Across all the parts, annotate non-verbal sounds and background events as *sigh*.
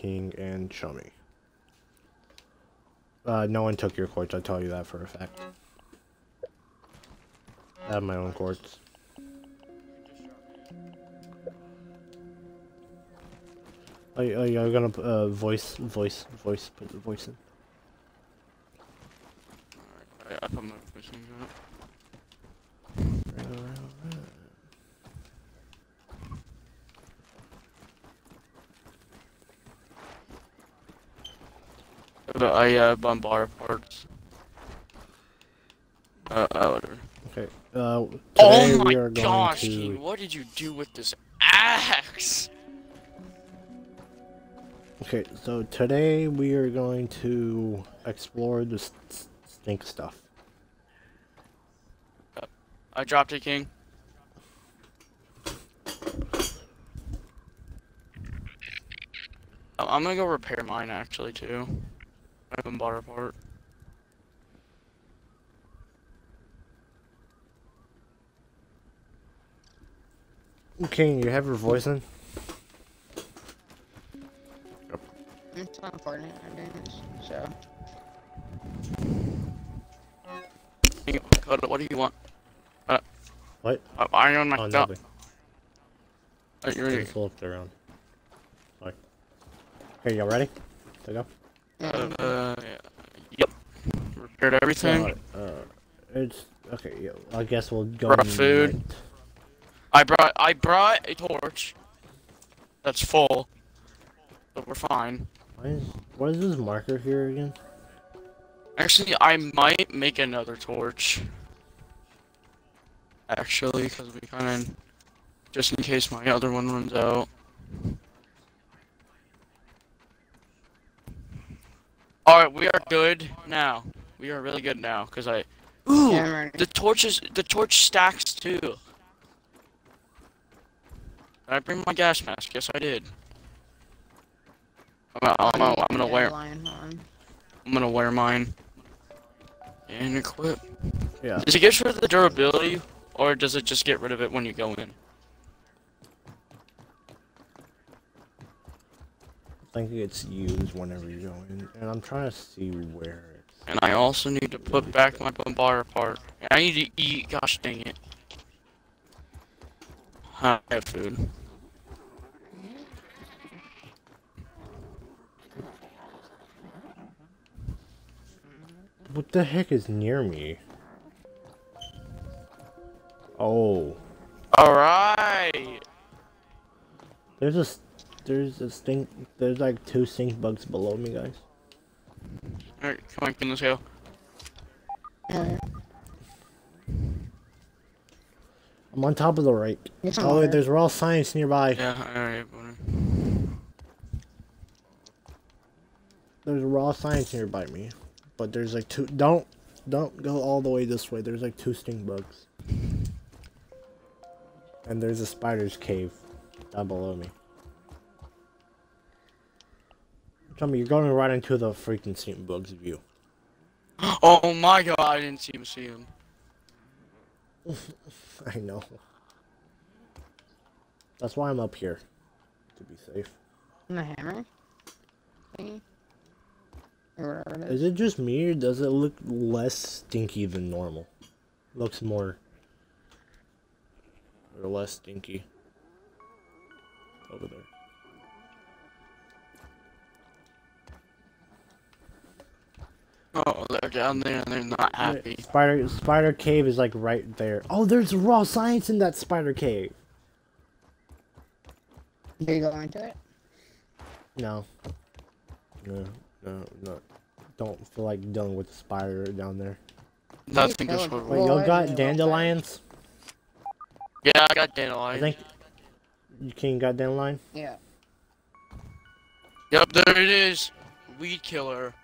King, and show me. Uh, no one took your quartz, I tell you that for a fact. I have my own quartz. Are, you- are you gonna uh, voice, voice, voice, put the voice in? I, I put my voice into But I uh, bombard parts. Uh, uh, whatever. Okay. Uh, today Oh my we are going gosh, to. King, what did you do with this axe? Okay, so today we are going to explore the s- s- stink stuff. I dropped it, King. Oh, I'm gonna go repair mine actually too. I haven't bought a part. Okay, you have your voice in? It's not important. I'm doing this, so. King, What what do you want? What? Uh, I own my Oh, gun. nothing. Are you ready? Just looked around. Sorry. Okay, y'all ready? To go? Yeah. Uh, yep. Repaired everything. Uh, it's okay. Yeah, I guess we'll go. Brought food. I brought I brought a torch. That's full. But we're fine. Why is, what is this marker here again? Actually, I might make another torch. Actually, because we kind of, just in case my other one runs out. Alright, we are good now. We are really good now, because I... Ooh! Yeah, I'm ready. The torches, the torch stacks too. Did I bring my gas mask? Yes, I did. I'm gonna, I'm I'm gonna wear, Lion. I'm gonna wear mine. And equip. Yeah. Does it get rid of the durability, or does it just get rid of it when you go in? Think it's used whenever you go in, and I'm trying to see where it's. And I also need to put back my bombardier part. And I need to eat. Gosh dang it. I have food. What the heck is near me? Oh, All right. there's a there's a stink. There's like two stink bugs below me, guys. All right, come on, King, let's go. Yeah. I'm on top of the right. Oh, wait, water. there's raw science nearby. Yeah, all right. buddy. There's raw science nearby me, but there's like two. Don't don't go all the way this way. There's like two stink bugs, and there's a spider's cave down below me. Tell me, you're going right into the freaking stink bugs view. Oh my god, I didn't see him see him. *laughs* I know. That's why I'm up here to be safe. And the hammer. Thingy. Or whatever it Is is. it just me, or does it look less stinky than normal? Looks more or less stinky over there. Oh, they're down there and they're not happy. Spider Spider Cave is like right there. Oh, there's raw science in that Spider Cave. Do you go into it? No. No, no, no. Don't feel like dealing with the spider down there. That's you good. kill it? Wait, y'all got dandelions? Yeah, I got dandelions. I think you king got dandelion. Yeah. Yep, there it is. Weed killer.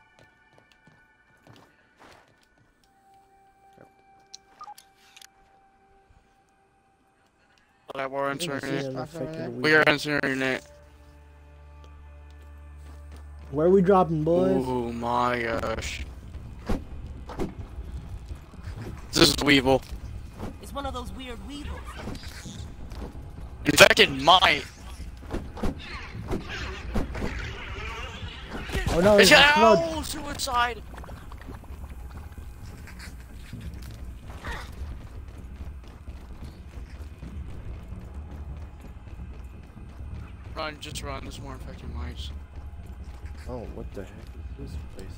Alright, we're I entering it it. in the Stuff over there. freaking We are entering it. Where we dropping, boys? Oh my gosh. This is Weevil. It's one of those weird weevils. In fact, it might. Oh no, It's it's oh, suicide. Run, just run. There's more infected mice. Oh, what the heck is this place?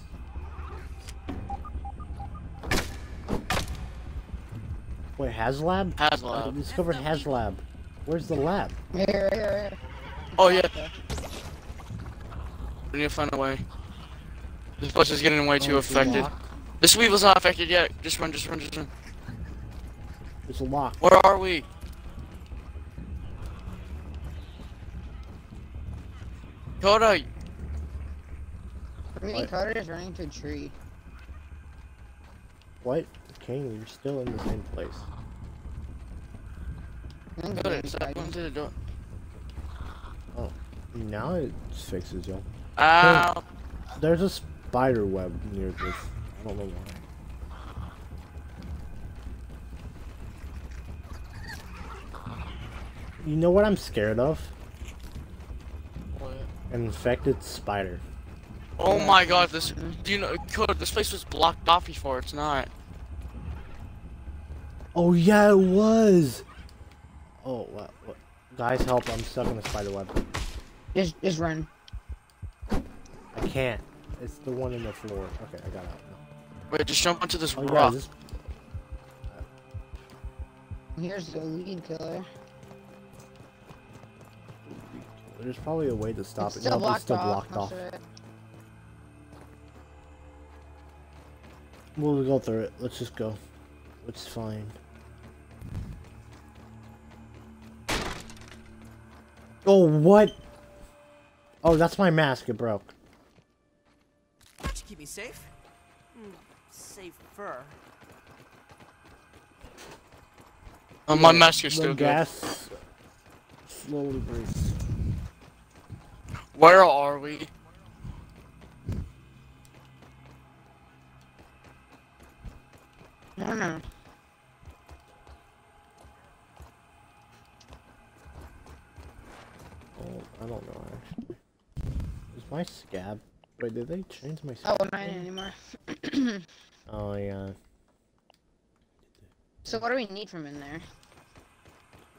Wait, Haze Lab? HasLab. I discovered Haze Lab. Where's the lab? Here, here, here. Oh yeah. We need to find a way. This place is getting way too Oh, affected. This weevil's not affected yet. Just run, just run, just run. It's locked. Where are we? Coda, For me, What? Carter is running to a tree. What? Kane, you're still in the same place. I think Coda, he's stop lagging. going to the door. Oh, now it fixes you. Ow. There's a spider web near this. I don't know why. You know what I'm scared of? An infected spider. Oh my god, this, do you know, Coda, this place was blocked off before, it's not. Oh yeah, it was. Oh, what? what? Guys, help! I'm stuck in a spider web. Just, just run. I can't. It's the one in the floor. Okay, I got out. Wait, just jump onto this Oh yeah, rock. this. Here's the lead killer. There's probably a way to stop it's it. still No, it's still blocked off. most of it. We'll go through it. Let's just go. It's fine. Oh, what? Oh, that's my mask. It broke. To keep me safe? Hmm, safer. Oh, my mask is the still good. gas slowly breaks. Where are we? I don't know. Oh, I don't know actually. Is my scab? Wait, did they change my Oh, scab? I'm not in anymore. *clears throat* Oh yeah. so what do we need from in there?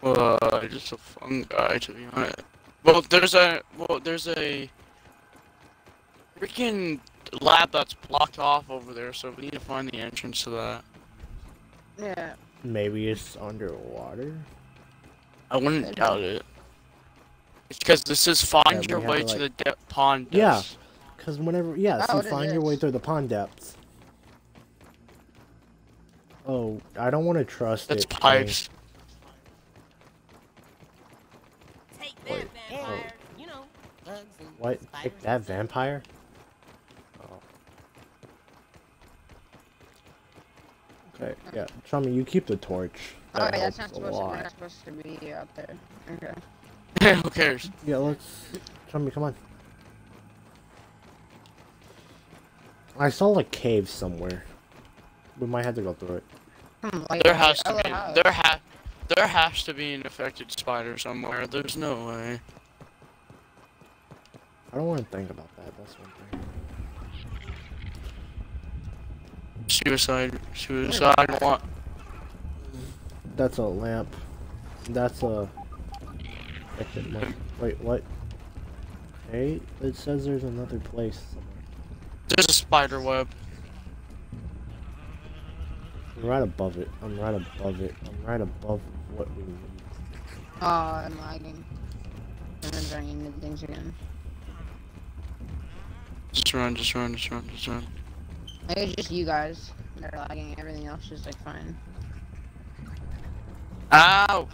Uh, just a fun guy, to be honest. Well, there's a, well, there's a freaking lab that's blocked off over there, so we need to find the entrance to that. Yeah. Maybe it's underwater. I wouldn't Could doubt it. It's because this is find Yeah, your way to, to the like- de- pond. Yeah. Cause whenever, yes, you it is find your way this. through the pond depths. Oh, I don't want to trust That's it. Kane. pipes. What? spiders Take and that vampire? Oh. Okay, yeah. Chummy, you keep the torch. Oh, That yeah, that's not supposed to, we're not supposed to be out there. Okay. *laughs* Who cares? Yeah, let's. Chummy, come on. I saw a cave somewhere. We might have to go through it. Hmm, There has to be. There ha. There has to be an affected spider somewhere. There's no way. I don't want to think about that. That's one thing. Suicide. Suicide. What? That's a lamp. That's a. exit mark. Wait, what? Hey, it says there's another place somewhere. There's a spider web. I'm right above it. I'm right above it. I'm right above what we need. Oh, I'm lagging. I'm running into things again. Just run. Just run. Just run. Just run. Maybe it's just you guys that are lagging. Everything else is like fine. Ow!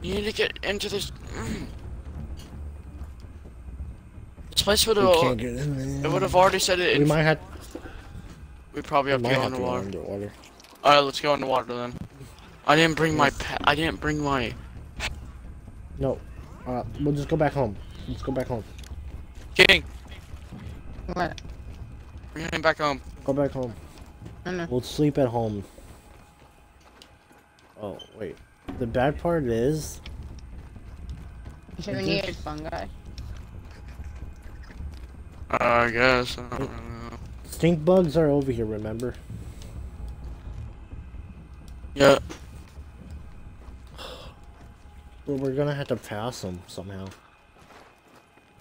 You need to get into this. *clears throat* This place would We have. can't get in there. It would have already said it. We might have. We probably We have to might go have to go underwater. underwater. Alright, let's go underwater then. I didn't bring my pet. I didn't bring my. No. Uh, we'll just go back home. Let's go back home. King, What? we're heading back home. Go back home. I know. We'll sleep at home. Oh wait. The bad part is You said need there- a fungi. Uh, I guess. I don't know. Stink bugs are over here, remember? Yeah. Well, we're gonna have to pass them somehow.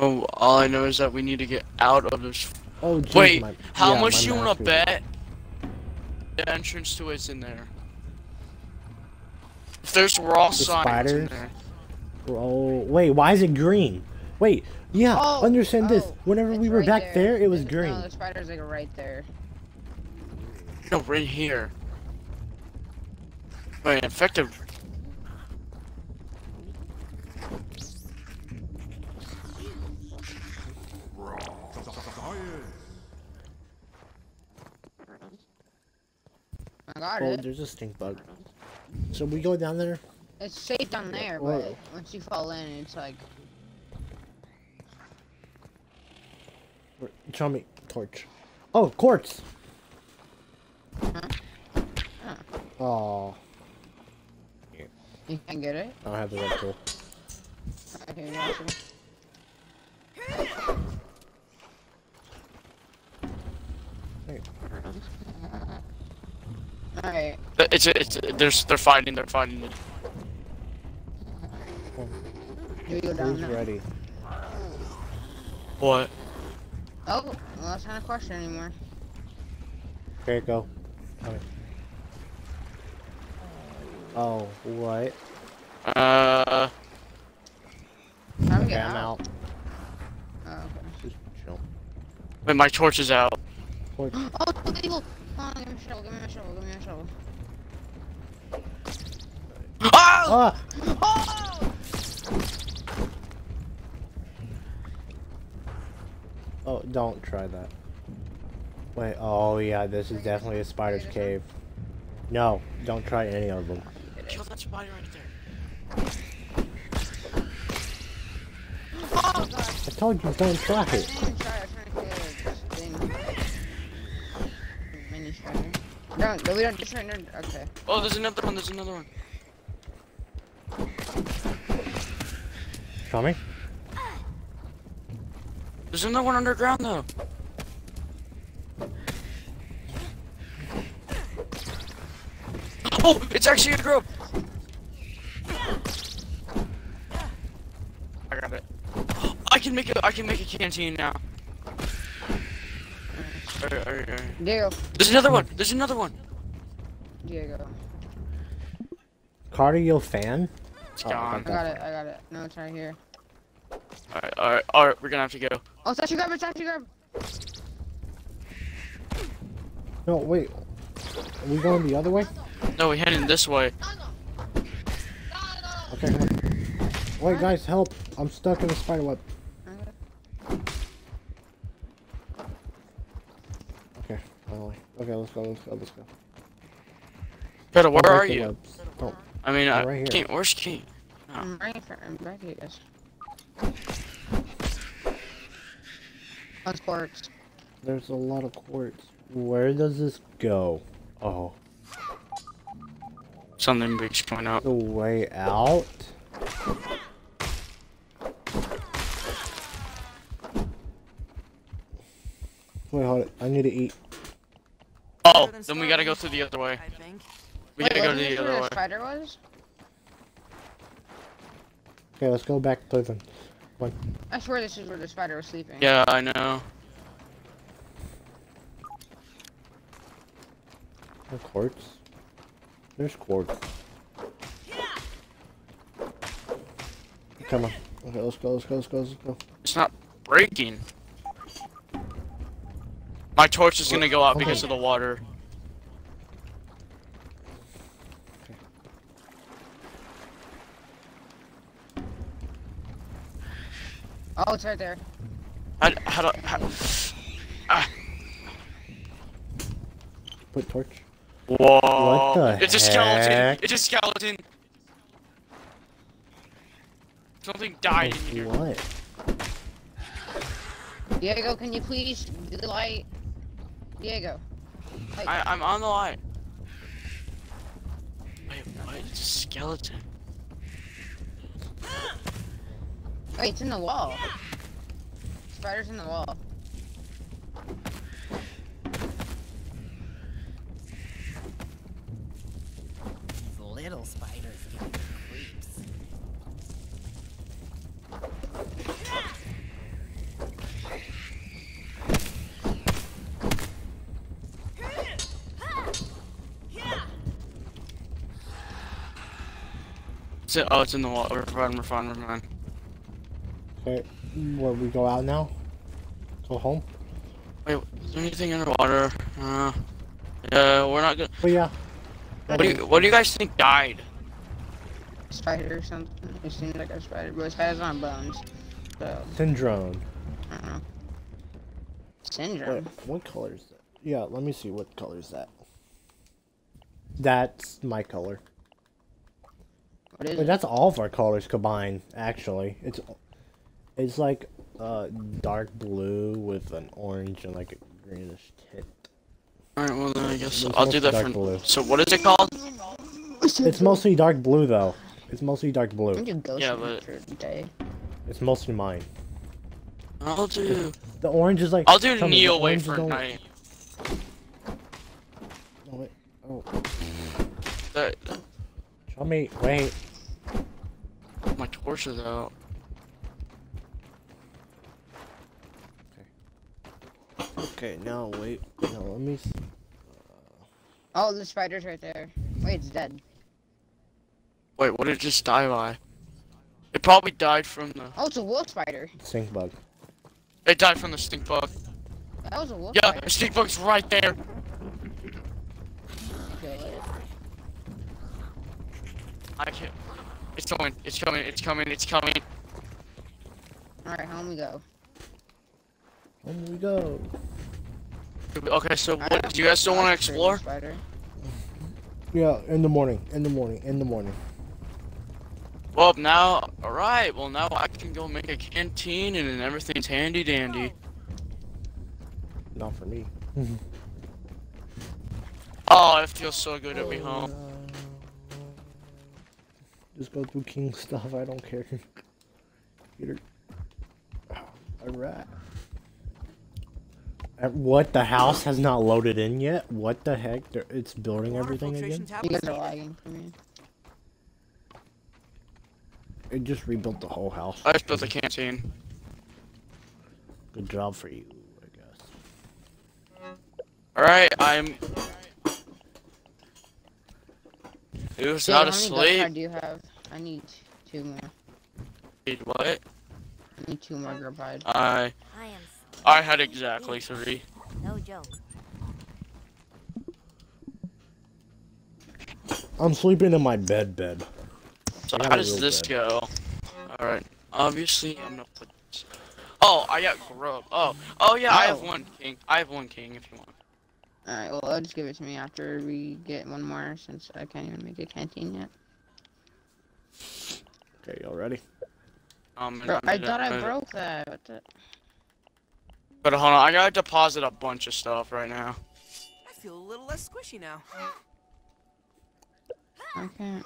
Oh, all I know is that we need to get out of this. Oh, geez, Wait, my- how yeah, much do you want to bet the entrance to it's in there? If there's raw The signs in there. Oh, wait, why is it green? Wait, yeah, Oh, understand this. oh, Whenever we were right back there, it was The- green. No, the spider's like right there. No, right here. Wait, effective. I got Oh, it. there's a stink bug. So we go down there? It's safe down there, Whoa. but once you fall in, it's like Show me torch. Oh, quartz. Huh? Oh, you can't get it. I don't have the red tool. Gotcha. Hey. Alright, It's it's there's they're fighting. They're fighting. it. do we go down Who's ready? What? Oh, well, that's not a question anymore. Okay, go. Okay. Oh, what? Uh, How do Okay, get I'm out? out. Oh, okay. Just chill. wait, my torch is out. Torch. *gasps* Oh, the evil! Oh, give me a shovel, give me a shovel, give me a shovel. Ah! Ah! Oh! Oh, don't try that. Wait, oh yeah, this is definitely a spider's cave. No, don't try any of them. Kill that spider right there. Oh, God! I told you don't try it. No, no, we don't just right there. Okay. Oh, there's another one. There's another one. Show me. There's another one underground though. Oh, it's actually a group. I got it. I can make a I can make a canteen now. Alright, alright, alright. Diego. There's another one. There's another one. Diego. Cardio fan? It's Oh, gone. I got it, I got it. No, it's right here. Alright, alright, alright. We're gonna have to go. Oh, statue grab, statue grab! No, wait. Are we going the other way? No, we're heading this way. Okay. Wait, guys, help. I'm stuck in a spider web. Okay, finally. Okay, let's go, let's go, let's go. Better, where are you? webs. Don't. I mean, I'm uh, right here. King, where's King? I'm right here, I'm right here, guys. That's quartz. There's a lot of quartz. Where does this go? Oh, Something big's coming out. the way out? Wait, hold it. I need to eat. Better then we gotta go through the other way. I think. We Wait, gotta go wasn't the this other where way. the spider was? Okay, let's go back to the one. I swear this is where the spider was sleeping. Yeah, I know. The quartz. There's quartz. Come on. Okay, let's go, let's go, let's go, let's go. It's not breaking. My torch is gonna go out because of the water. Oh, it's right there. How, how do, how, ah, Put torch. whoa. What the It's a skeleton. It's a skeleton. Something died in here. What? Diego, can you please do the light? Diego. Like, I, I'm on the line. Wait, what? It's a skeleton. Wait, it's in the wall. Spider's in the wall. These little spiders give creeps. It's, oh, it's in the wall. We're fine, we're fine, we're fine. Okay, where we go out now? Go home? Wait, is there anything underwater? Uh, yeah, we're not gonna. Oh yeah. What do you What do you guys think died? Spider or something. It seems like a spider, but it has on bones. So, Syndrome. I don't know. Wait, Syndrome. what color is that? Yeah, let me see what color is that. That's my color. What is Wait, it? that's all of our colors combined. Actually, it's it's like uh dark blue with an orange and like a greenish tint. Alright, well then I guess It's I'll do that dark for. blue. So what is it called? It's mostly dark blue though. It's mostly dark blue. do ghost Yeah, yeah, but- day. It's mostly mine. I'll do. The orange is like. I'll do tell me, Neo Way for is night. Oh, wait. Oh, That, show me. Wait. my torch is out. Okay, now wait. No, let me. s- uh, Oh, the spider's right there. Wait, it's dead. Wait, what did it just die by? It probably died from the. Oh, it's a wolf spider. Stink bug. It died from the stink bug. That was a wolf Yeah, spider. the stink bug's right there. Kill it. I can't. It's coming. It's coming. It's coming. It's coming. Alright, home we go. Home we go. Okay, so what? Do you guys still want to box for the explore? Spider. Yeah, in the morning. In the morning. In the morning. Well, now, all right. Well, now I can go make a canteen and then everything's handy dandy. Not for me. *laughs* Oh, it feels so good to be uh, home. Just go through king *laughs* stuff. I don't care. Peter. Ah, alright. What? The house has not loaded in yet? What the heck? They're- It's building everything again? You guys are lagging for me. It just rebuilt the whole house. I just built a canteen. Good job for you, I guess. All right, I'm. Who's Dude, not how many gun card do you have? I need two more. Need what? I need two more grub hide. I I am. I had exactly three. No joke. I'm sleeping in my bed bed. So how does this bed. go? All right. Obviously, I'm gonna put. This. Oh, I got grub. Oh, oh yeah, I have Oh. one king. I have one king if you want. Alright, well, I'll just give it to me after we get one more since I can't even make a canteen yet. Okay, y'all ready? Um, Bro, I thought I broke that. What the? But hold on, I gotta deposit a bunch of stuff right now. I feel a little less squishy now. I can't.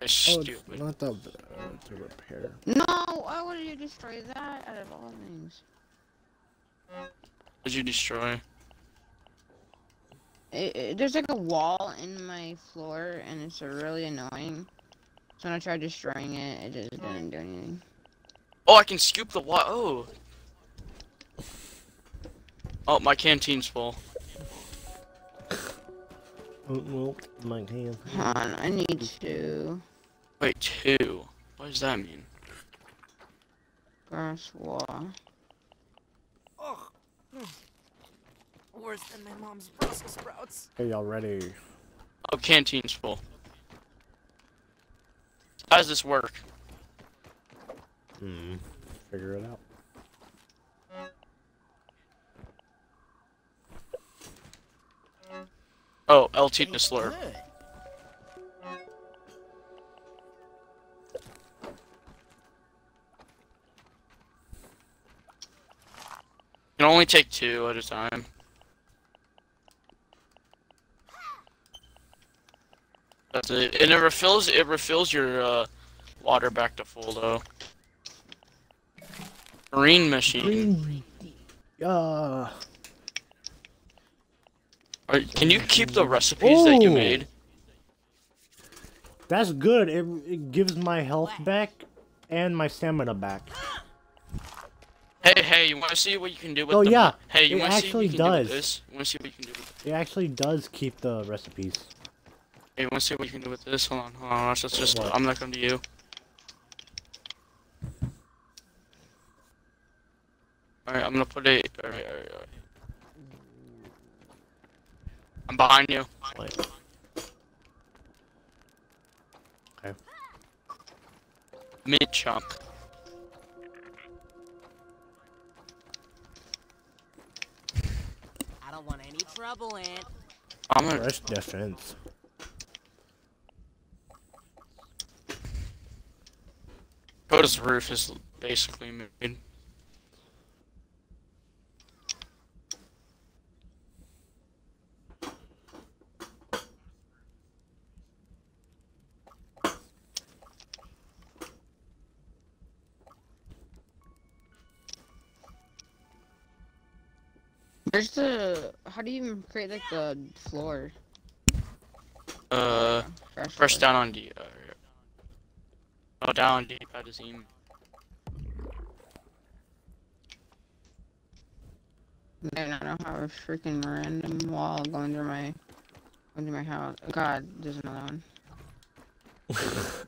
It's Oh, stupid. it's not that bad uh, to repair. No! Why would you destroy that out of all things? What did you destroy? It, it- there's like a wall in my floor, and it's really annoying. So when I tried destroying it, it just didn't do anything. Oh, I can scoop the wall. Oh. Oh, my canteen's full. Oh, *laughs* well, my hand. Hold on, I need to Wait, two. What does that mean? grass wall. Ugh. Worse than my mom's Brussels sprouts. Hey, y'all ready? Oh, canteen's full. How does this work? Hmm. Figure it out. Oh, LT to slurp. Good. Can only take two at a time. That's it. And it refills it refills your uh, water back to full though. Green machine. Green. Uh, are, can you keep the recipes Ooh. that you made? That's good. It, it gives my health back and my stamina back. Hey, hey, you want to see what you can do with? Oh yeah. Hey, you want to see does. do see what you can do with? This? It actually does keep the recipes. Hey, you want to see what you can do with this? Hold on, hold on. Let's just, just I'm not coming to you. All right, I'm gonna put it. All right, all right, all right. I'm behind you. Wait. Okay. Mid chunk. *laughs* I don't want any trouble, Aunt. I'm gonna. Fresh defense. Coda's roof is basically mid. Where's the? How do you even create like the floor? Uh, Fresh press floor. down on D. Uh, oh, down on D. By the seam. Man, I don't have a freaking random wall going through my, going through my house. God, there's another one. *laughs*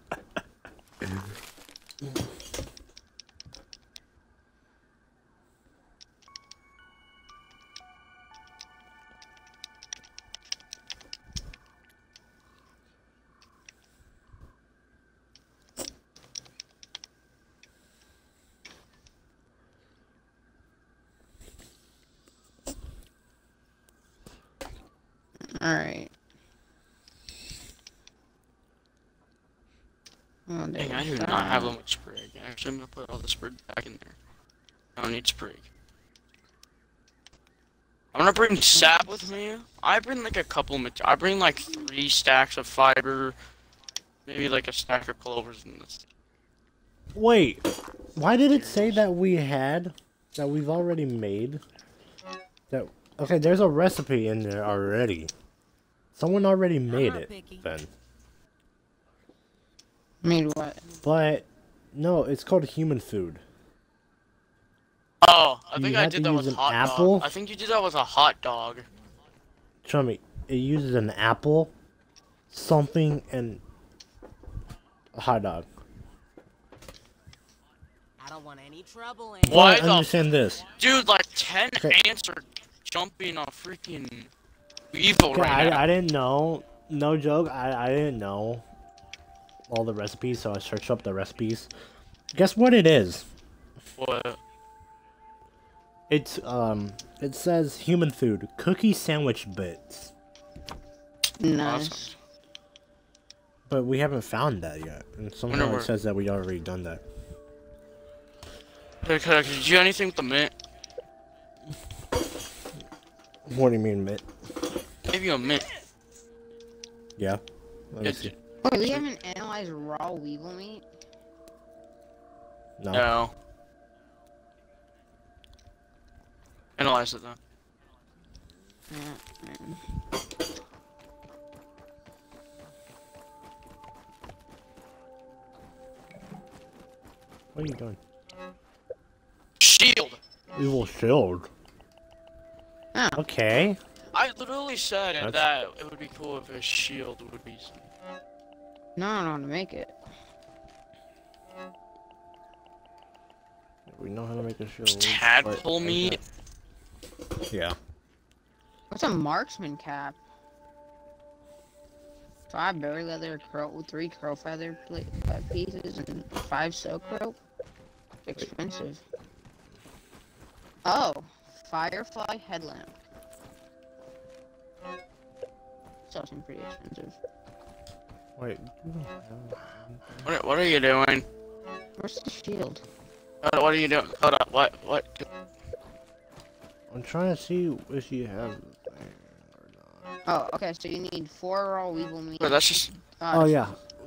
Actually, I'm gonna put all the sprig back in there. I don't need sprig. I'm gonna bring sap with me. I bring like a couple mat- I bring like three stacks of fiber, maybe like a stack of clovers in this. Wait, why did it say that we had that we've already made? That okay? There's a recipe in there already. Someone already made it then, Made what? but no, it's called human food. Oh, I You think I did that with an hot apple? dog. I think you did that with a hot dog. Show me. It uses an apple, something, and a hot dog. I don't want any trouble, Aunt. Why Well, the understand this? Dude, like ten Okay. ants are jumping on freaking evil Okay, right now. I, I didn't know. No joke. I, I didn't know all the recipes, so I searched up the recipes. Guess what it is? What? It's um. It says human food, cookie sandwich bits, Nice. But we haven't found that yet. And somehow where- it says that we already done that. Hey, Could did you do anything with the mint? What do you mean, Mitt? Give you a mint. Yeah. Let me It's- see. Wait, we haven't analyzed raw weevil meat. No. No. Analyze it then. Yeah, man. What are you doing? Shield. Evil shield. Oh. Okay. I literally said That's- that it would be cool if a shield would be. No, I don't know how to make it. We know how to make a shield. Tadpole but- meat. Yeah. What's a marksman cap? Five berry leather crow, three crow feather uh, pieces, and five silk rope. Expensive. Oh, firefly headlamp. Still seem pretty expensive. Wait. What, are- what are you doing? Where's the shield? Uh, what are you doing? Hold up. What? What? I'm trying to see if you have. the thing or not. Oh, okay. So you need four raw weevil meat. Wait, that's just. uh, Oh yeah.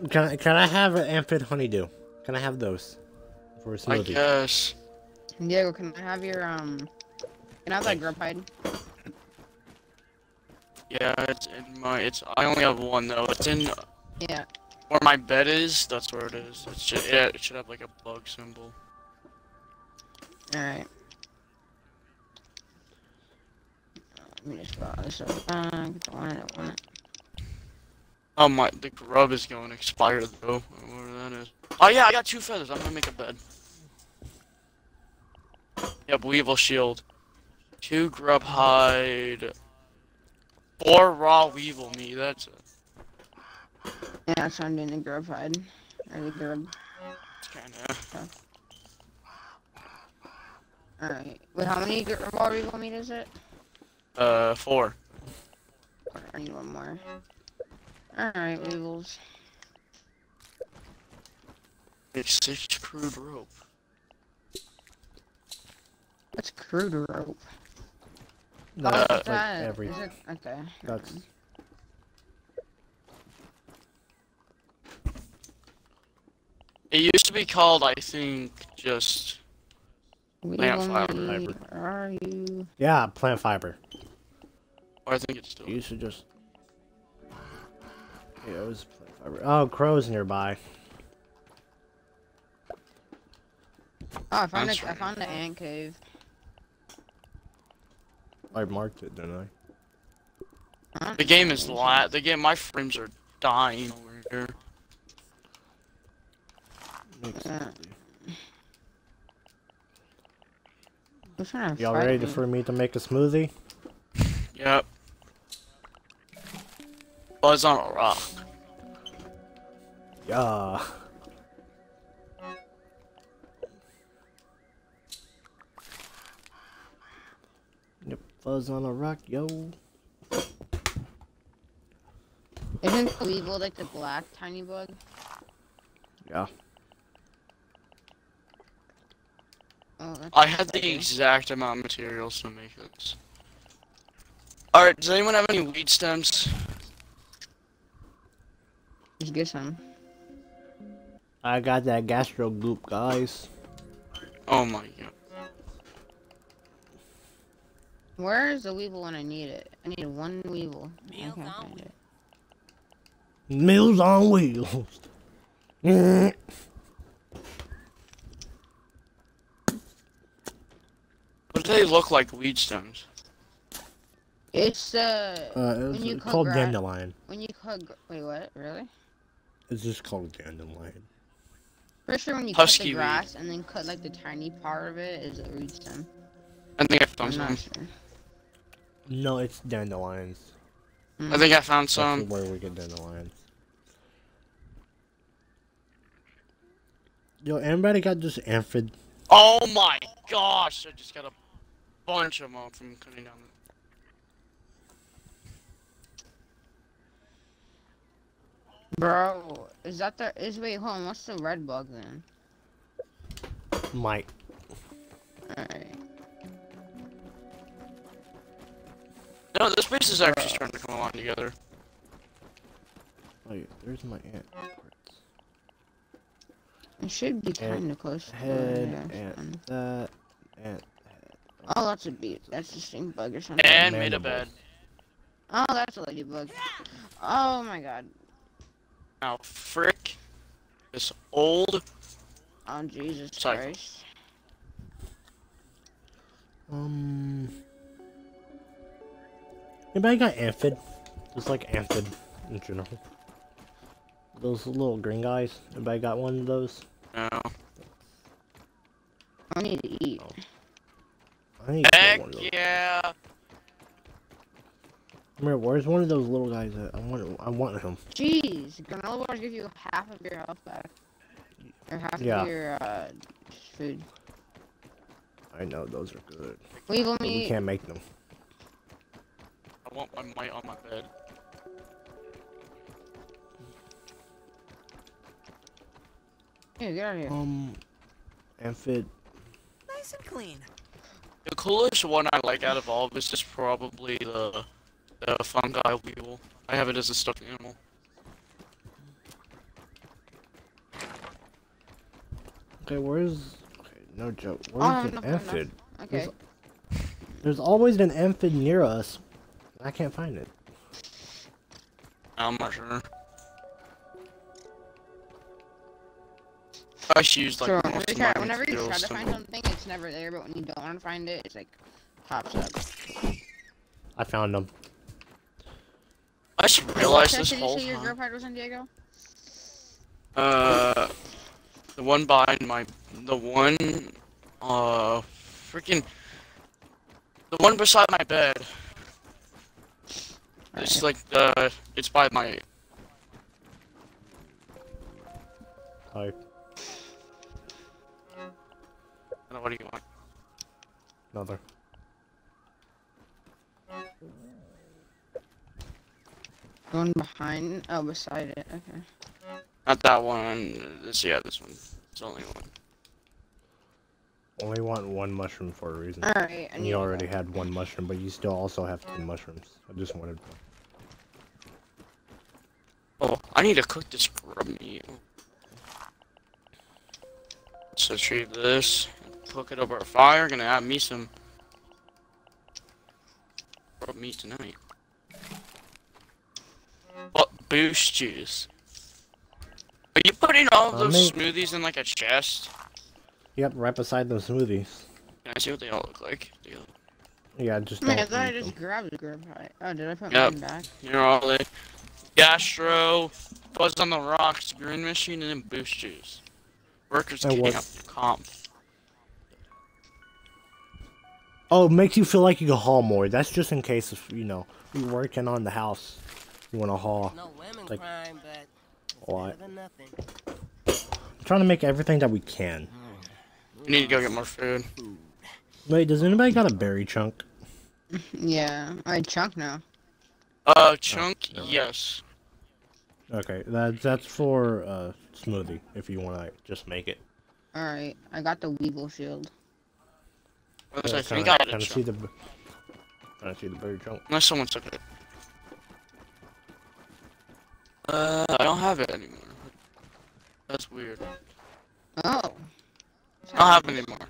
Can I can I have an amphid honeydew? Can I have those for a I smoothie? guess. Diego, can I have your um? Can I have that grub hide? Yeah, it's in my. It's. I only have one though. It's in Yeah. where my bed is. That's where it is. It's just, yeah, it should have like a bug symbol. All right. Let me just draw this up. Uh, get the one I don't want it. Oh my, the grub is going expired though. Where that is. Oh yeah, I got two feathers. I'm gonna make a bed. Yep, Weevil shield. Two grub hide. Four raw Weevil meat. That's it. Yeah, that's what I'm doing the grub hide. Or the grub. It's kinda. Alright. Wait, how many gr- raw weevil meat is it? Uh, four. I need one more. Alright, weevils. It's six crude rope. What's crude rope? That's oh, like is that? every. Is it? Okay. That's It used to be called, I think, just. Plant Weevil fiber. meat, Where are you? yeah, plant fiber. Or I think it's still. You should just. Yeah, it was plant fiber. Oh, crows nearby. Oh, I found That's a, I right. found the ant cave. I marked it, didn't I? The game is la. The game. My frames are dying over here. Makes sense. Who's trying to Y'all ready me? for me to make a smoothie? Yep. Buzz on a rock. Yeah. Yep, fuzz on a rock, yo. Isn't the weevil like the black tiny bug? Yeah. Oh, I had the exciting. exact amount of materials to make this. Alright, does anyone have any weed stems? Just get some. I got that gastro goop, guys. Oh my god. Where is the weevil when I need it? I need one weevil. I Meals can't on find it. Meals on wheels. *laughs* Mm. What do they look like weed stems? It's uh, Uh, When you it's cut called grass- dandelion. when you cut. Wait, what? Really? It's just called dandelion. For sure, when you Husky cut the grass and then cut like the tiny part of it is a root stem. I think I I'm found some. sure. No, it's dandelions. I think I found That's some. where we get dandelions. Yo, anybody got this amphid? Oh my gosh! I just got a bunch of them from cutting down. Bro, is that the? Is wait, hold on. What's the red bug then? Mike. Alright. No, this base is actually starting to come along together. Wait, there's my ant. It should be kind of close. to Head, where it is. ant, that, ant. Oh, that's a beat. That's the same bug or something. And made a bed. Oh, that's a ladybug. Oh my god. Now, frick. This old. Oh Jesus Sorry. Christ. Um. Anybody got amphid? Just like amphid in general. Those little green guys. Anybody got one of those? No. I need to eat. Oh. I need Heck one of those. yeah! Come here, where's one of those little guys at? I want, I want him. Jeez, granola bars give you half of your health back. Or half Yeah. of your uh, food. I know those are good. Weevil But we can't make them. I want my mite on my bed. Here, get out of here. Um, amphid. Nice and clean. The coolest one I like out of all of this is probably the the fungi weevil. I have it as a stuffed animal. Okay, where's? Okay, no joke. Oh, Where's an enough, enough. amphid? Okay. There's always an amphid near us. I can't find it. I'm not sure. I used like So most whenever of you, my try, whenever you try to to- find something, it's never there. But when you don't want to find it, it's like pops up. I found them. I should realize realized chest this did you whole say your time. girl party was in Diego? Uh, the one behind my, the one, uh, freaking the one beside my bed. It's like uh, it's by my. Hi. Uh, What do you want? Another. Going behind. Oh, beside it. Okay. Not that one. This yeah, this one. It's only one. Only want one mushroom for a reason. All right. I And you already go. had one mushroom, but you still also have two mushrooms. I just wanted one. Oh, I need to cook this grub meat. Let's retrieve this. Cook it over a fire. Gonna add me some grub meat tonight. What boost juice? Are you putting all of Uh, those mate. smoothies in like a chest? Yep, right beside those smoothies. Can I see what they all look like? They Yeah, just Man, don't I thought I just them. grabbed the grub pie. Oh, did I put Yep. mine back? You're all the gastro, Fuzz on the rocks, green machine, and then boost juice. Workers And what- camp, comp. Oh, it makes you feel like you can haul more. That's just in case if you know you're working on the house, you want to haul. No women Like- crime, but it's What? better than nothing. I'm trying to make everything that we can. We need to go get more food. Wait, does anybody got a berry chunk? *laughs* Yeah. I chunk now. Uh, chunk, never mind. yes. Okay, that that's for uh smoothie if you want to just make it. All right. I got the Weevil shield. Unless Yeah, I think kinda- I had a kinda see the kind of see the berry chunk. Unless someone took it. Uh, I don't have it anymore. That's weird. Oh. I don't have it anymore.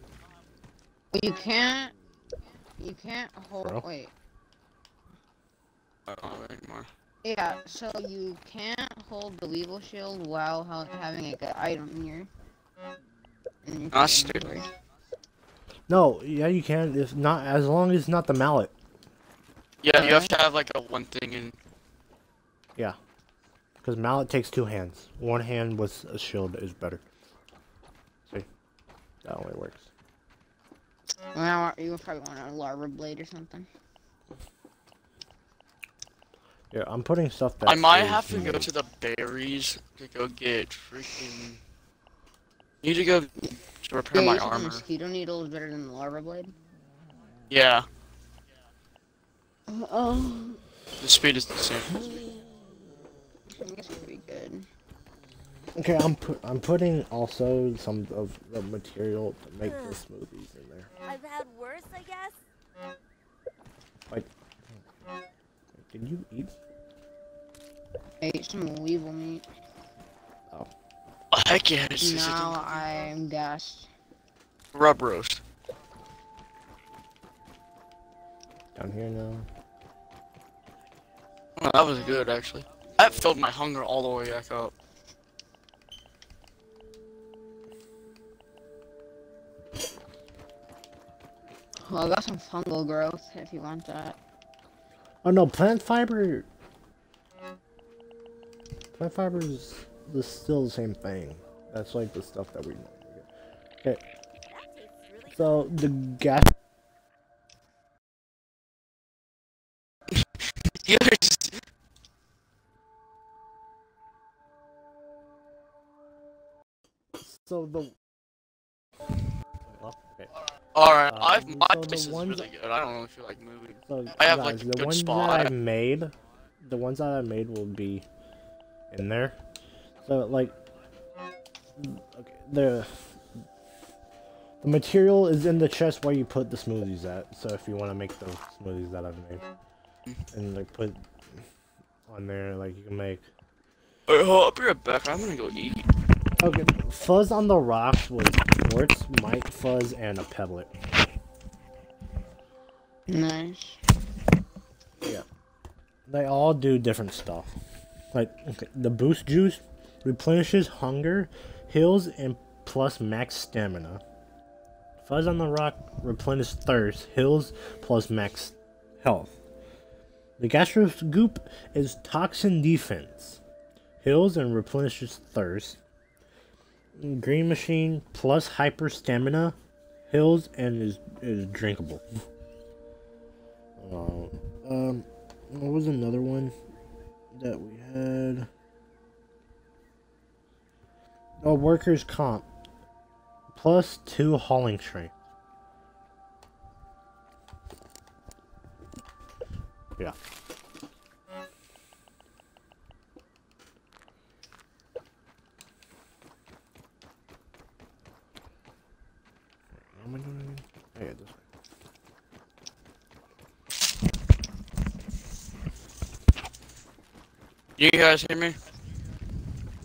You can't. You can't hold. Bro. Wait. I don't have it anymore. Yeah. So you can't hold the Weevil shield while ha- having like an item here. in your That's inventory. No, yeah, you can. If not, as long as it's not the mallet. Yeah, you have to have like a one thing in. Yeah, because mallet takes two hands. One hand with a shield is better. See, that only works. Well, you probably want a larva blade or something. Yeah, I'm putting stuff back. I might have to go to the berries to go get freaking. Need to go to repair Yeah, my you said the armor. mosquito needle is better than the larva blade. Yeah, uh, Oh. the speed is the same. I guess it's pretty good. Okay, I'm pu- I'm putting also some of the material to make the smoothies in there. I've had worse, I guess. Like did you eat? I ate some weevil meat. Heck yeah, it's it's Now I'm gassed. rub roast. Down here now. Oh, that was good actually. That filled my hunger all the way back up. Well, I got some fungal growth if you want that. Oh no, plant fiber. Plant fiber is the, still the same thing. That's like the stuff that we normally get. Okay, That tastes really so the gas. So the. Well, okay. Alright, Uh, I've my so the place is really good. I don't really feel like moving. So I have, guys, like, a the good ones spot. that I made, the ones that I made will be in there. So like, okay, the the material is in the chest where you put the smoothies at. So if you want to make the smoothies that I've made, and like put on there, like you can make. Alright, hold up, be right back. I'm gonna go eat. Okay, fuzz on the rocks was quartz, mite fuzz, and a pebblet. Nice. Yeah. They all do different stuff. Like okay, the boost juice replenishes hunger, heals, and plus max stamina. Fuzz on the rock replenishes thirst, heals, plus max health. The gastro goop is toxin defense, heals and replenishes thirst. Green machine plus hyper stamina, hills and is is drinkable. Uh, um, what was another one that we had? Oh, workers' comp plus two hauling strength. Yeah. Am I doing it again? Yeah, this way. You guys hear me?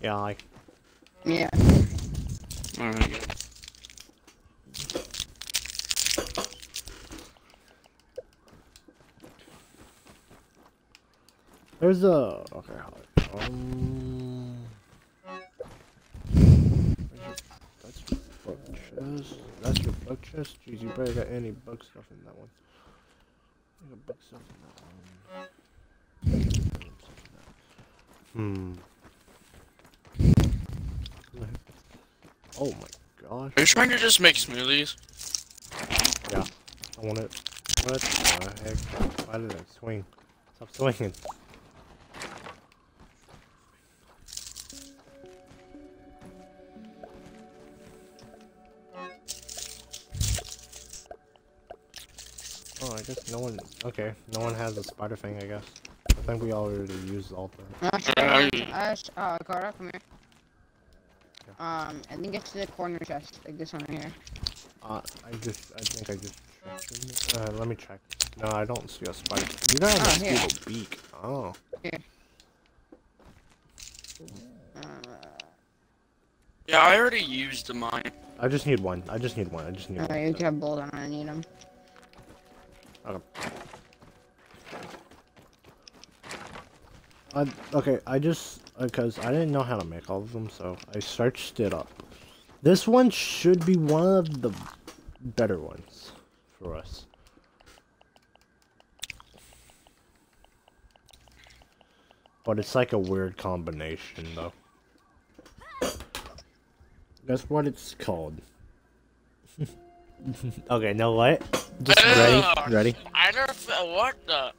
Yeah, I. Alright. There's a. Okay, hold. Um. That's your bug chest. That's your bug chest. Jeez, you better got any bug stuff in that one. You got bug stuff in that one. Hmm. Oh my gosh. Are you trying to just make smoothies? Yeah. I want it. What the heck? Why did I swing? Stop swinging. Oh, I guess no one. Okay, no one has a spider thing. I guess. I think we already used all the. Actually, Ash, uh, Carter, come here. Um, I think it's the corner chest, like this one right here. Uh, I just. I think I just. checked. Uh, let me check. No, I don't see a spider. You don't have Oh, a here. beak. Oh. Uh, Yeah, I already used the mine. I just need one. I just need one. I just need uh, one. you can have both. I'm gonna need them. Okay. I, okay, I just because I didn't know how to make all of them, so I searched it up. This one should be one of the better ones for us. But it's like a weird combination, though. That's what it's called. *laughs* okay, know what? Just ready, ready. I never felt what the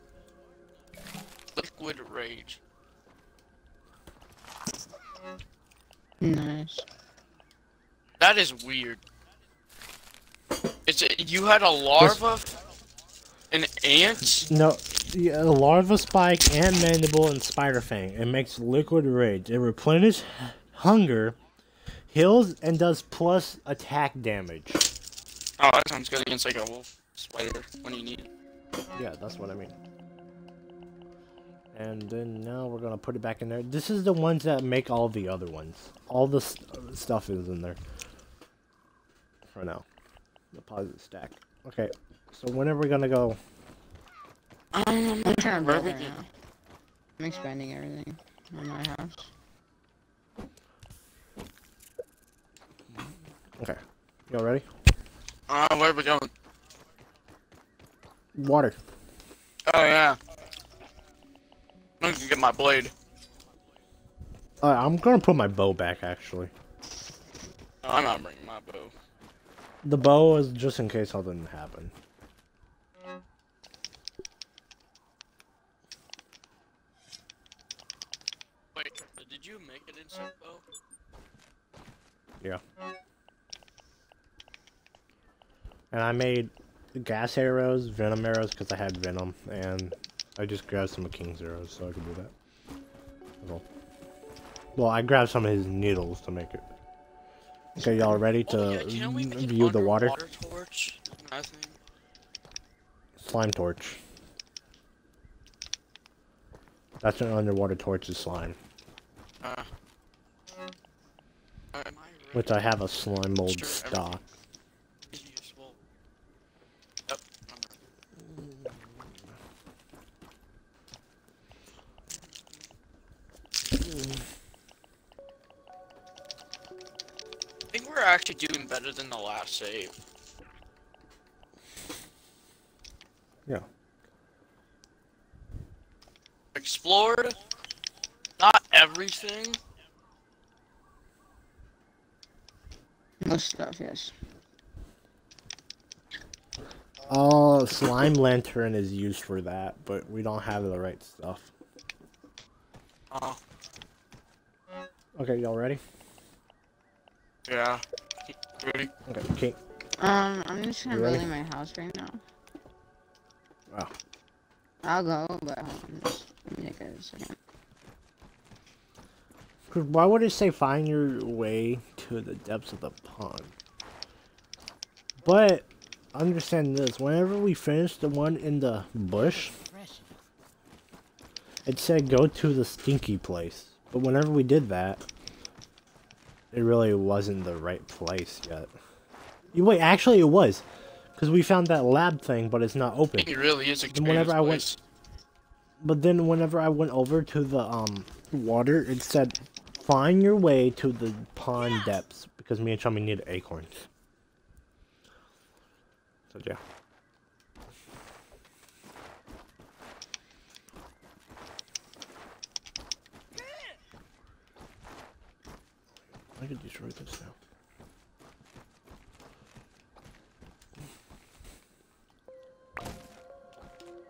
liquid rage. Nice. That is weird. Is it you had a larva, an ant? No, yeah, larva spike and mandible and spider fang. It makes liquid rage. It replenishes hunger, heals, and does plus attack damage. Oh, that sounds good against like a wolf spider when you need. it. Yeah, that's what I mean. And then now we're gonna put it back in there. This is the ones that make all the other ones. All the st stuff is in there. For now. Deposit stack. Okay, so when are we gonna go? Um, I'm trying to build right now. I'm expanding everything on my house. Okay, y'all ready? Uh, where are we going? Water. Oh yeah. I can get my blade. Uh, I'm gonna put my bow back actually. No, I'm not bringing my bow. The bow is just in case something happened. Wait, did you make it insect bow? Yeah. And I made gas arrows, venom arrows, because I had venom, and I just grabbed some of King's arrows so I could do that. All. Well, I grabbed some of his needles to make it. Okay, y'all ready to oh, yeah, do you know we made view the water? torch? Slime torch. That's an underwater torch is slime. Uh. uh, am I right? Which I have a slime mold Sure, stock. We're actually doing better than the last save. Yeah. Explored. Not everything. Most stuff, yes. Oh, slime lantern is used for that, but we don't have the right stuff. Oh, Okay, y'all ready? Yeah. Ready? Okay, King. Um, I'm just gonna You ready? my house right now. Wow. I'll go, but hold on, just give me like a second. 'Cause why would it say find your way to the depths of the pond? But understand this: whenever we finished the one in the bush, it said go to the stinky place. But whenever we did that, it really wasn't the right place yet. Wait, actually, it was, because we found that lab thing, but it's not open. It really is a And whenever curious I went- But then whenever I went over to the um water, it said find your way to the pond depths because me and Chummy need acorns. So yeah. I could destroy this now.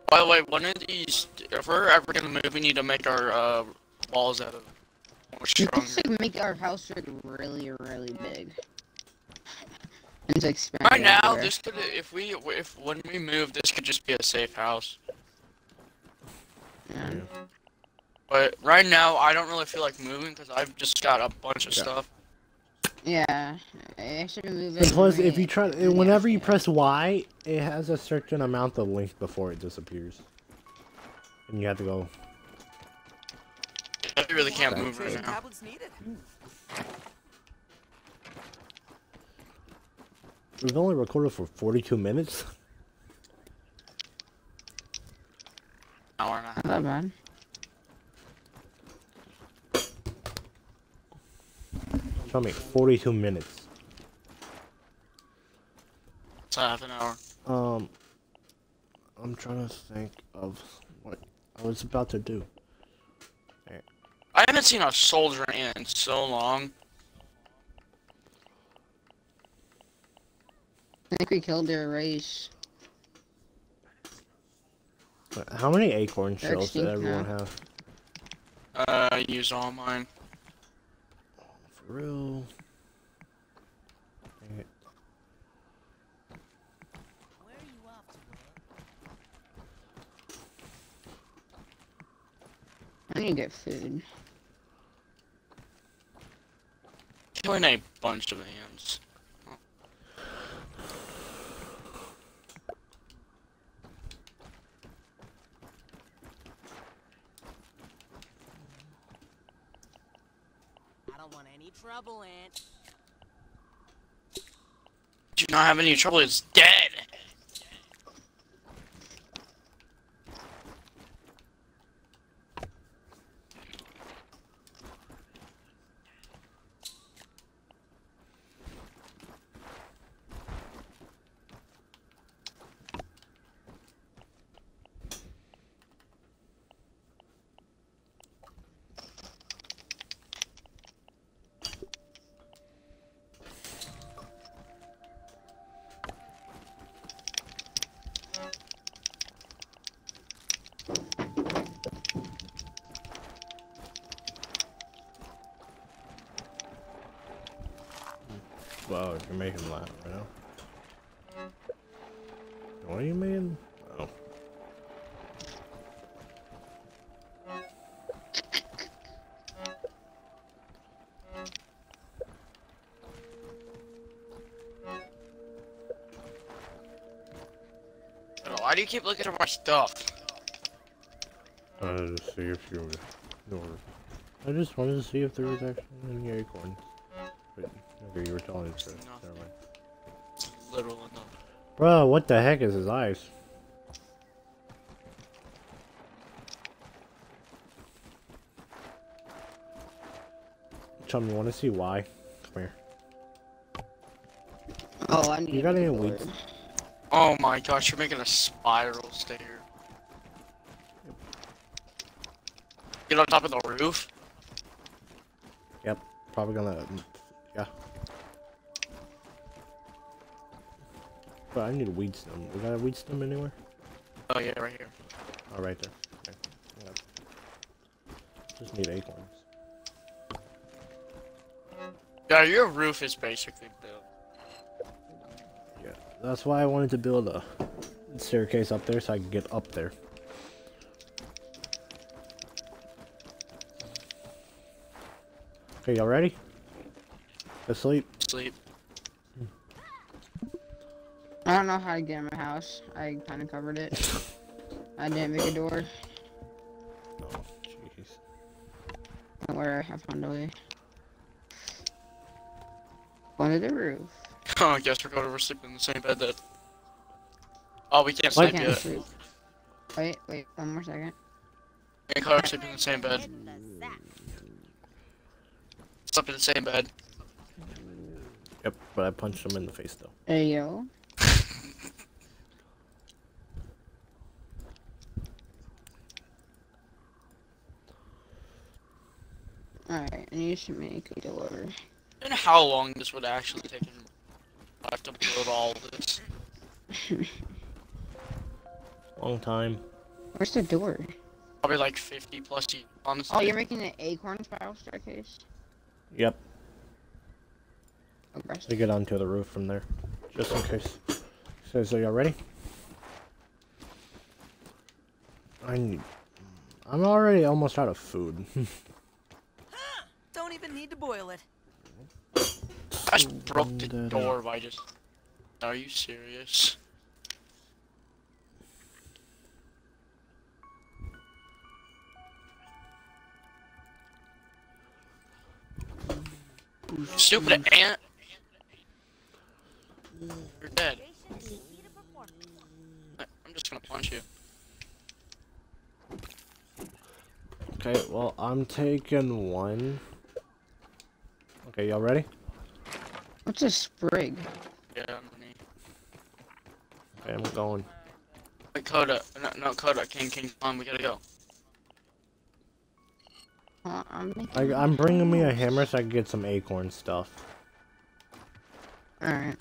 By the way, one of these, if we're ever gonna move, we need to make our uh, walls out of more We stronger. could just like make our house like really, really big. And just expand Right now, everywhere. this could, if we, if when we move, this could just be a safe house. Yeah. But right now, I don't really feel like moving because I've just got a bunch of Yeah. stuff. Yeah, I should move it. And plus, if you try, in the whenever you outside. press Y, it has a certain amount of length before it disappears, and you have to go. I really can't Okay. move right now. We've only recorded for 42 minutes. Hour and a half. Not bad. Tell me, 42 minutes. It's half an hour. Um, I'm trying to think of what I was about to do. I haven't seen a soldier ant in so long. I think we killed their race. How many acorn They're shells did everyone now. have? Uh, I used all mine. For real? Dang it. Where are you off to, Will? I need to get food. Killing a bunch of ants. Trouble, Ant. Do not have any trouble. It's dead. Wow, you're making laugh right now. What do you mean? Oh. Why do you keep looking at my stuff? I wanted to see if you were. I just wanted to see if there was actually any acorns. But okay, you were telling us. So Nothing. Never literal enough. Bro, what the heck is his eyes? Chum, you want to see why? Come here. Oh, I need. You got any get weeds? Oh my gosh, you're making a spiral stair. Get on top of the roof. Yep, probably gonna. But I need a weed stem. We got a weed stem anywhere? Oh yeah, right here. Oh, right there. Okay. Yep. Just need acorns. Yeah, your roof is basically built. Yeah, that's why I wanted to build a staircase up there so I could get up there. Okay, y'all ready? Asleep? Sleep. I don't know how to get in my house. I kind of covered it. I didn't make a door. Oh, jeez. Don't worry, I found a way. Under the roof. Oh, *laughs* I guess we're going to sleep in the same bed then. Oh, we can't sleep can't yet. sleep. Wait, wait, one more second. Me and Claire sleep in the same bed. In the sack. Sleep in the same bed. Yep, but I punched him in the face though. There you Alright, I need to make a door. And how long this would actually take him have to build all this. *laughs* Long time. Where's the door? Probably like 50 plus years, honestly. Oh, you're making an acorn spiral staircase? Yep, oh, Aggressive. to get onto the roof from there. Just in case. So, so y'all ready? I need... I'm already almost out of food. *laughs* Don't even need to boil it. I just broke the door by just... Are you serious? Stupid ant! You're dead. Creation is key to performance. I- I'm just gonna punch you. okay, well, I'm taking one. Okay, y'all ready? What's a sprig? Yeah, underneath. Okay, I'm going. Wait, Coda. No, no, Coda. King, King, come on, we gotta go. Uh, I'm. I, I'm bringing me a hammer so I can get some acorn stuff. Alright.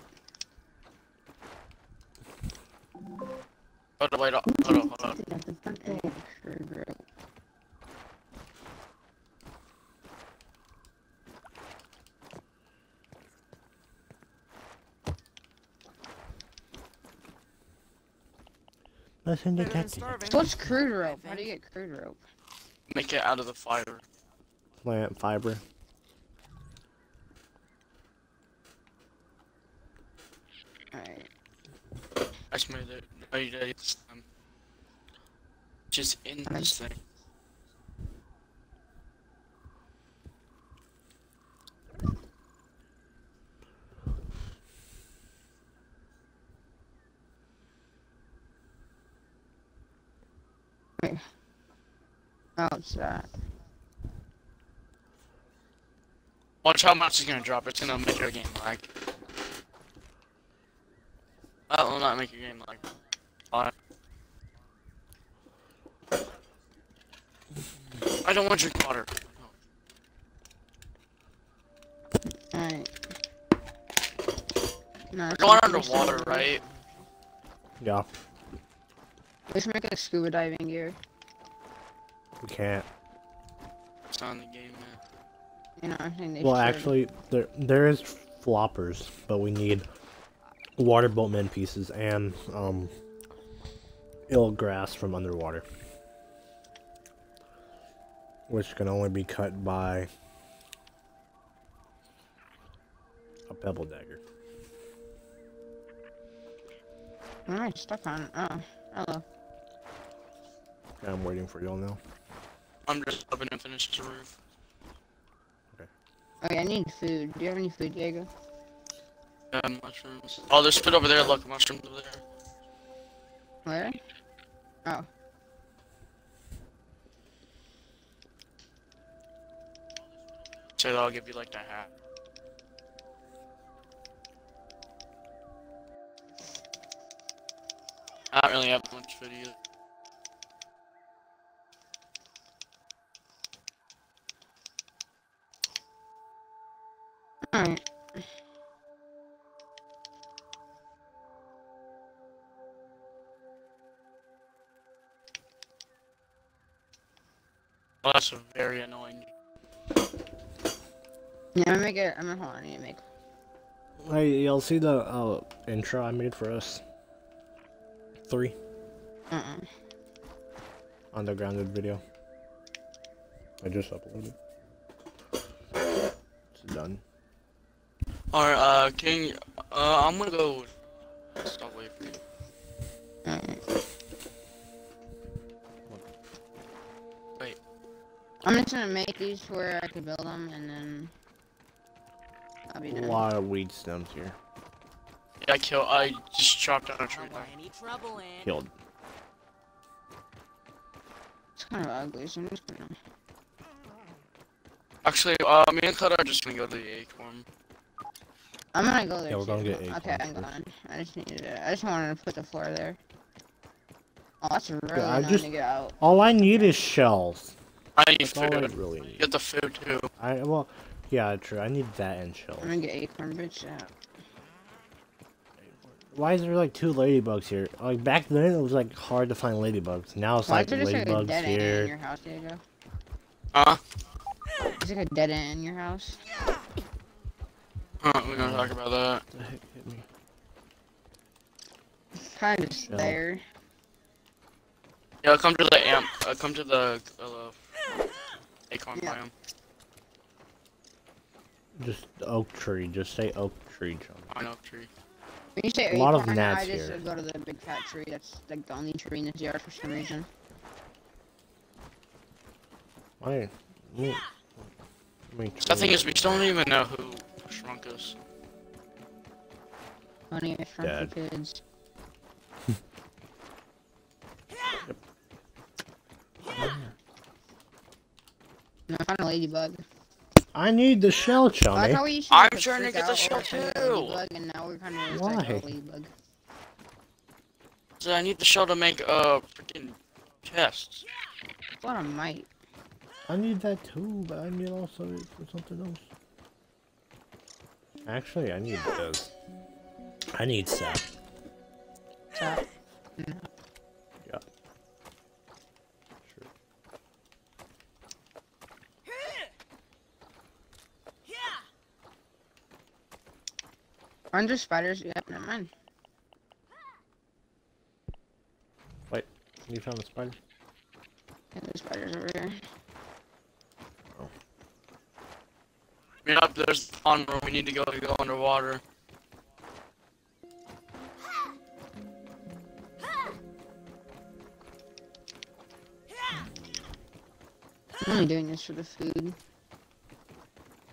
Coda, wait, hold on, hold on. Listen to Better that. What's crude rope? How do you get crude rope? Make it out of the fiber. plant fiber. Alright. I smooth it. No, you did this. Um, just in this thing. That. Watch how much it's gonna drop. It's gonna make your game lag. That will not make your game lag. Fine. I don't want your drink water. Alright. No, We're it's going underwater, underwater. right? Yeah, Let's make a scuba diving gear. We can't. It's not in the game, man. You know, I think they Well, should. actually, there there is floppers, but we need water boatman pieces and um ill grass from underwater, which can only be cut by a pebble dagger. Alright, stuck on. Oh, hello. Okay, I'm waiting for y'all now. I'm just hoping to finish the roof. Okay, I need food. Do you have any food, Diego? Yeah, mushrooms. Oh, there's food over there. Look, mushrooms over there. Where? Oh. So I'll give you like a hat. I don't really have much food either. Alright. Well, that's very annoying. Yeah, I'm gonna make it. I'm gonna hold on. I need to make. Hey, y'all see the uh, intro I made for us? Three. Uh. -uh. Undergrounded video. I just uploaded. Alright, uh, King, uh, I'm gonna go. Stop waiting for you. Alright. Wait. I'm just gonna make these where I can build them, and then I'll be done. A lot of weed stems here. Yeah, I kill. I just chopped down a tree. Don't any trouble in. Killed. It's kind of ugly, so I'm just gonna. Actually, uh, me and Cutter are just gonna go to the acorn. I'm gonna go there. Yeah, we're gonna too. get Okay, I'm acorns going. I just needed it. I just wanted to put the floor there. Oh, that's really I annoying just- to get out. All I need is shells. I need That's all I food. really need. Get the food too. I well, yeah, true. I need that and shells. I'm gonna get acorn bitch out. Why is there like two ladybugs here? Like back then, it was like hard to find ladybugs. Now it's Why like is there like a ladybugs dead end in here. your house, Diego? Huh? Is like a dead end in your house? Huh, we're gonna talk about that. The heck hit me? Kind of just No. there. Yeah, come to the amp. Uh, come to the uh, acorn Yeah. biome. Just the oak tree. Just say oak tree, John. Pine oak tree. When you say A lot of acorn, gnats I just here. go to the big fat tree. That's like the only tree in this yard for some reason. Why? Me. me The thing is, we still don't even know who shrunk us. Honey, I shrunk Dad. the kids. No, I found a ladybug. I need the shell, Oh, I Chummy. thought we used to I'm trying to freak get the shell a too. ladybug, And now we're kind of like Why? ladybug. So I need the shell to make uh freaking chests. What a lot of might. I need that too, but I need also for something else. Actually, I need this. I need sap. Tap. Yeah. Sure. Aren't there spiders? Yep, never mind. Wait, you found the spider? Yeah, there's spiders over here. Yep, there's the pond where we need to go to go underwater. I'm only doing this for the food.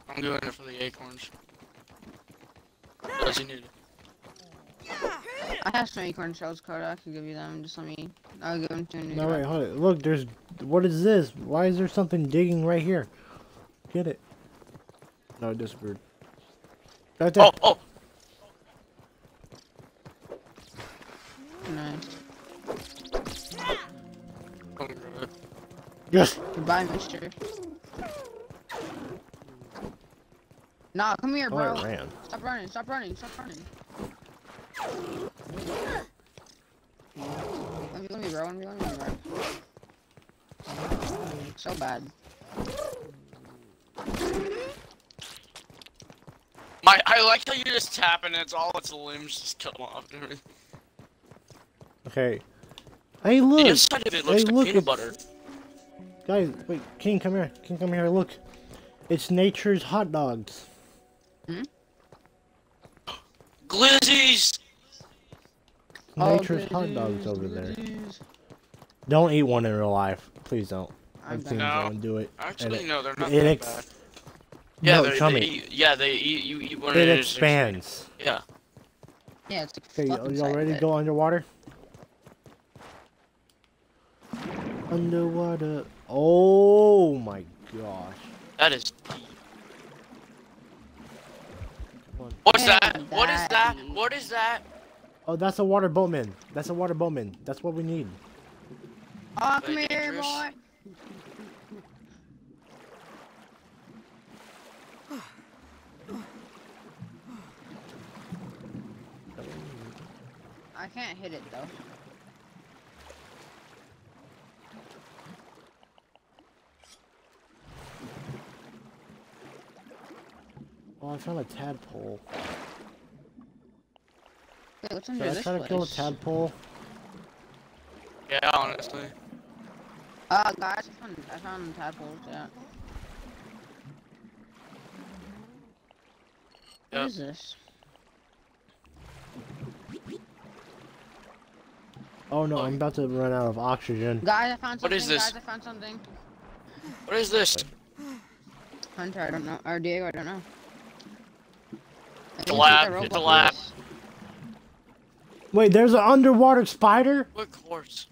I'm doing it for the acorns. Does he need it? I have some acorn shells, Coda. I can give you them. Just let me. I'll give them to you. No, wait, hold it. Look, there's. What is this? Why is there something digging right here? Get it. No, it disappeared. Right there. Oh, oh! Nice. Yes. Goodbye, mister. Nah, come here, Oh, bro. it ran. Stop running, stop running, stop running. Let me, let me, bro. Let me, let me, bro. So bad. My, I like how you just tap and it's all its limbs just come off. The *laughs* Okay. Hey, look! inside of it looks Hey, like look, peanut butter. Guys, wait, King, come here. King, come here. Look. It's nature's hot dogs. Hmm. *gasps* Glizzies! Nature's Oh, hot dogs goodies, over there. Don't eat one in real life. Please don't. I'm I've done. seen No. someone do it. Actually, it- no, they're not it that ex- bad. Yeah, no, they, tell they me. eat, yeah, they eat, you eat one It expands. Yeah. Yeah, it's Okay, like y- fucking y'all ready to go underwater? Underwater. Oh my gosh. That is deep. What's Man, that? What is that that? What is that? Oh, that's a water boatman. That's a water boatman. That's what we need. Oh, come Very here, boy. I can't hit it though. Well, I found a tadpole. Wait, what's under Should this I try place? to kill a tadpole? Yeah, honestly. Oh, uh, guys, I found, I found tadpoles, yeah. Yep. What is this? Oh no. I'm about to run out of oxygen. Guys, I found something. What is this? Guys, I found something. What is this? Hunter, I don't know. Or Diego, I don't know. I The lab, the hit the lab. was- Wait, there's an underwater spider? What course?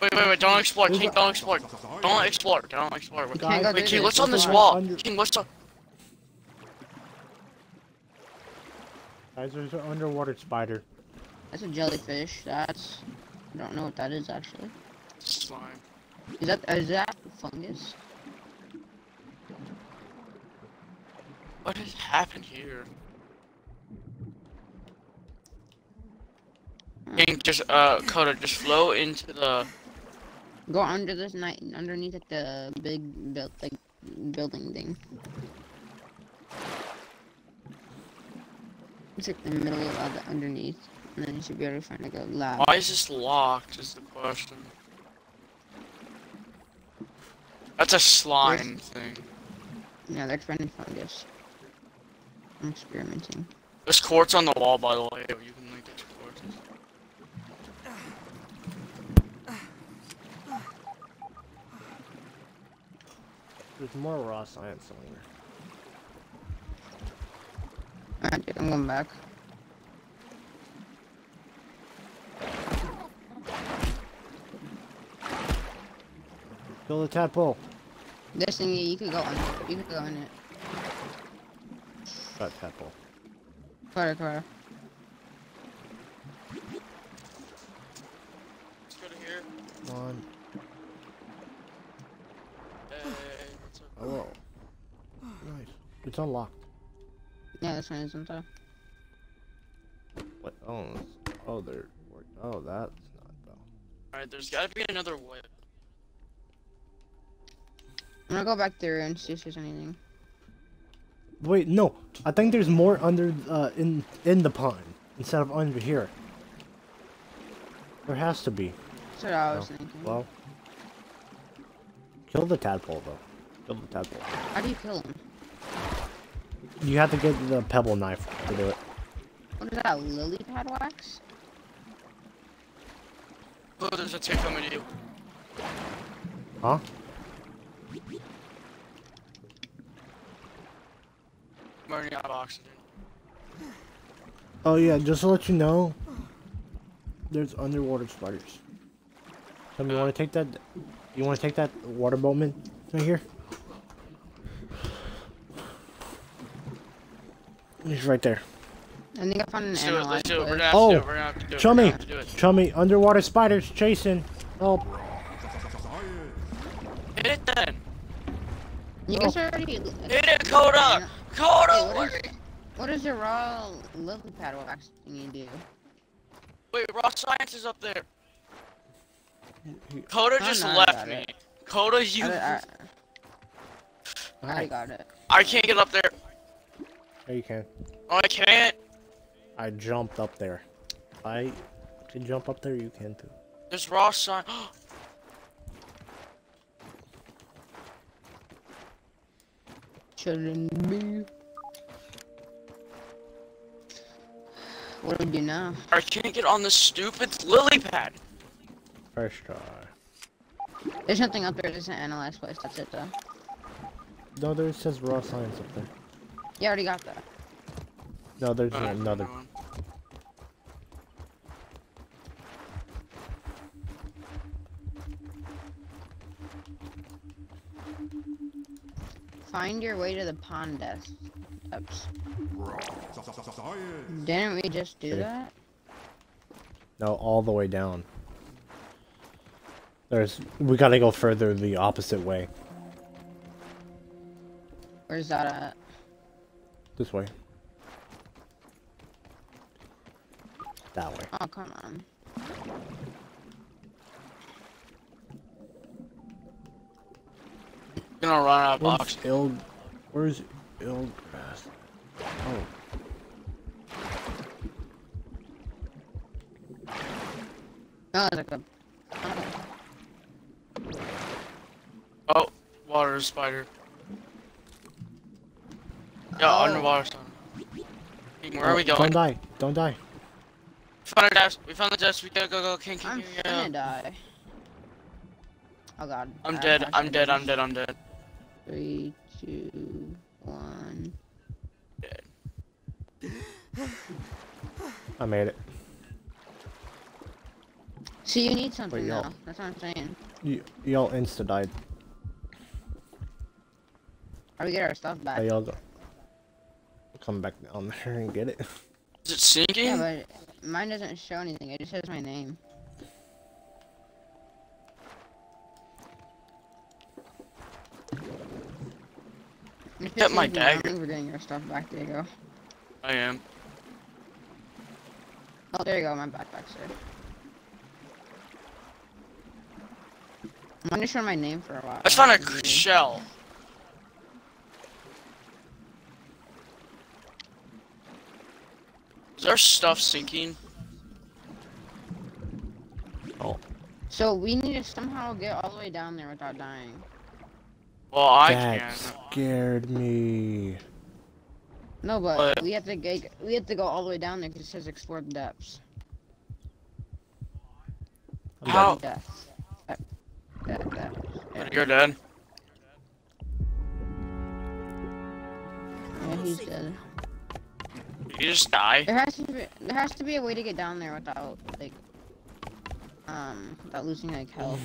Wait, wait, wait, don't explore, King, don't explore. Don't explore, don't explore. Wait, can't go wait King, what's on this wall? King, what's on? Guys, there's an underwater spider. That's a jellyfish. That's. I don't know what that is actually. Slime. Is that is that fungus? What has happened here? King, just, uh, Coda, just flow into the... Go under this night, underneath like, the big build, like building thing. It's like the middle of the underneath, and then you should be able to find like a lab. Why is this locked, is the question. That's a slime thing. Yeah, they're expanding fungus. I'm experimenting. There's quartz on the wall, by the way. You can link it to quartz. There's more raw science somewhere. Alright, I'm going back. Kill the tadpole. This thing, you could go on it. You could go in it. That tadpole. Carter, Carter. Let's go to here. Come on. Hey, what's up? Hello. Nice. It's unlocked. Yeah, this one is on top. What? Oh, it's- oh, there. Oh, that's not though. Alright, there's gotta be another way. I'm gonna go back there and see if there's anything. Wait, no. I think there's more under uh in in the pond instead of under here. There has to be. That's what I was Oh, thinking. Well, kill the tadpole though. Kill the tadpole. How do you kill him? You have to get the pebble knife to do it. What is that, lily pad wax? Oh, there's a tick coming to you. Huh? I'm running out of oxygen. Oh yeah, just to let you know, there's underwater spiders. Some you want to take that? You want to take that water boatman right here? He's right there. I think I found an Let's do it, let's do it. We're gonna have Oh, do it. We're gonna have to do it. Show me, gonna have to do it. show me. Underwater spiders chasing. Oh, Hit it then. You guys already. Hit it, Coda. Coda. What what- is, what is the raw lily pad wax thing you do? Wait, raw science is up there. Coda Oh, just left me. it. Coda, you. I, I, I got it. I can't get up there. there you can. Oh, I can't. I jumped up there. I can jump up there. You can too. There's raw science. *gasps* Shouldn't be. What do we do now? I can't get on the stupid lily pad. First try. There's nothing up there. There's an analyze place. That's it though. No, there says raw science up there. You already got that. No, there's Uh, another. one. Find your way to the pond desk. Steps. Didn't we just do Okay. that? No, all the way down. There's. We gotta go further the opposite way. Where's that at? This way. That way. Oh, come on. Gonna run out of Where's oxygen. Il? Where's Build grass. Oh. No, it's like a. Oh, Oh, water spider. Yeah, Oh. underwater stone. King, Where are we oh, going? Don't die. Don't die. We found our desk. We found the desk. We gotta go, go, King, King, I'm King, gonna yeah. die. Oh god. I'm I dead. have I'm to dead. do I'm this. dead. I'm dead. Three, two, one. I made it. See, you need something y'all- though. That's what I'm saying. Y'all insta died. How do we get our stuff back? Hey, y'all go. Come back down there and get it. Is it sinking? Yeah, but mine doesn't show anything. It just says my name. If Get it's my I don't dagger. think We're getting our stuff back. There you go. I am. Oh, there you go. My backpack's there. I'm just showing my name for a while. I found a shell. Is our stuff sinking? Oh. So we need to somehow get all the way down there without dying. Well, I that can. scared me. No, but What? we have to get we have to go all the way down there because it says explore the depths. I'm How? dead. Depths. Dep- dep- depths. Yeah. You're dead. yeah, he's dead. You just die? There has to be there has to be a way to get down there without like um without losing like health.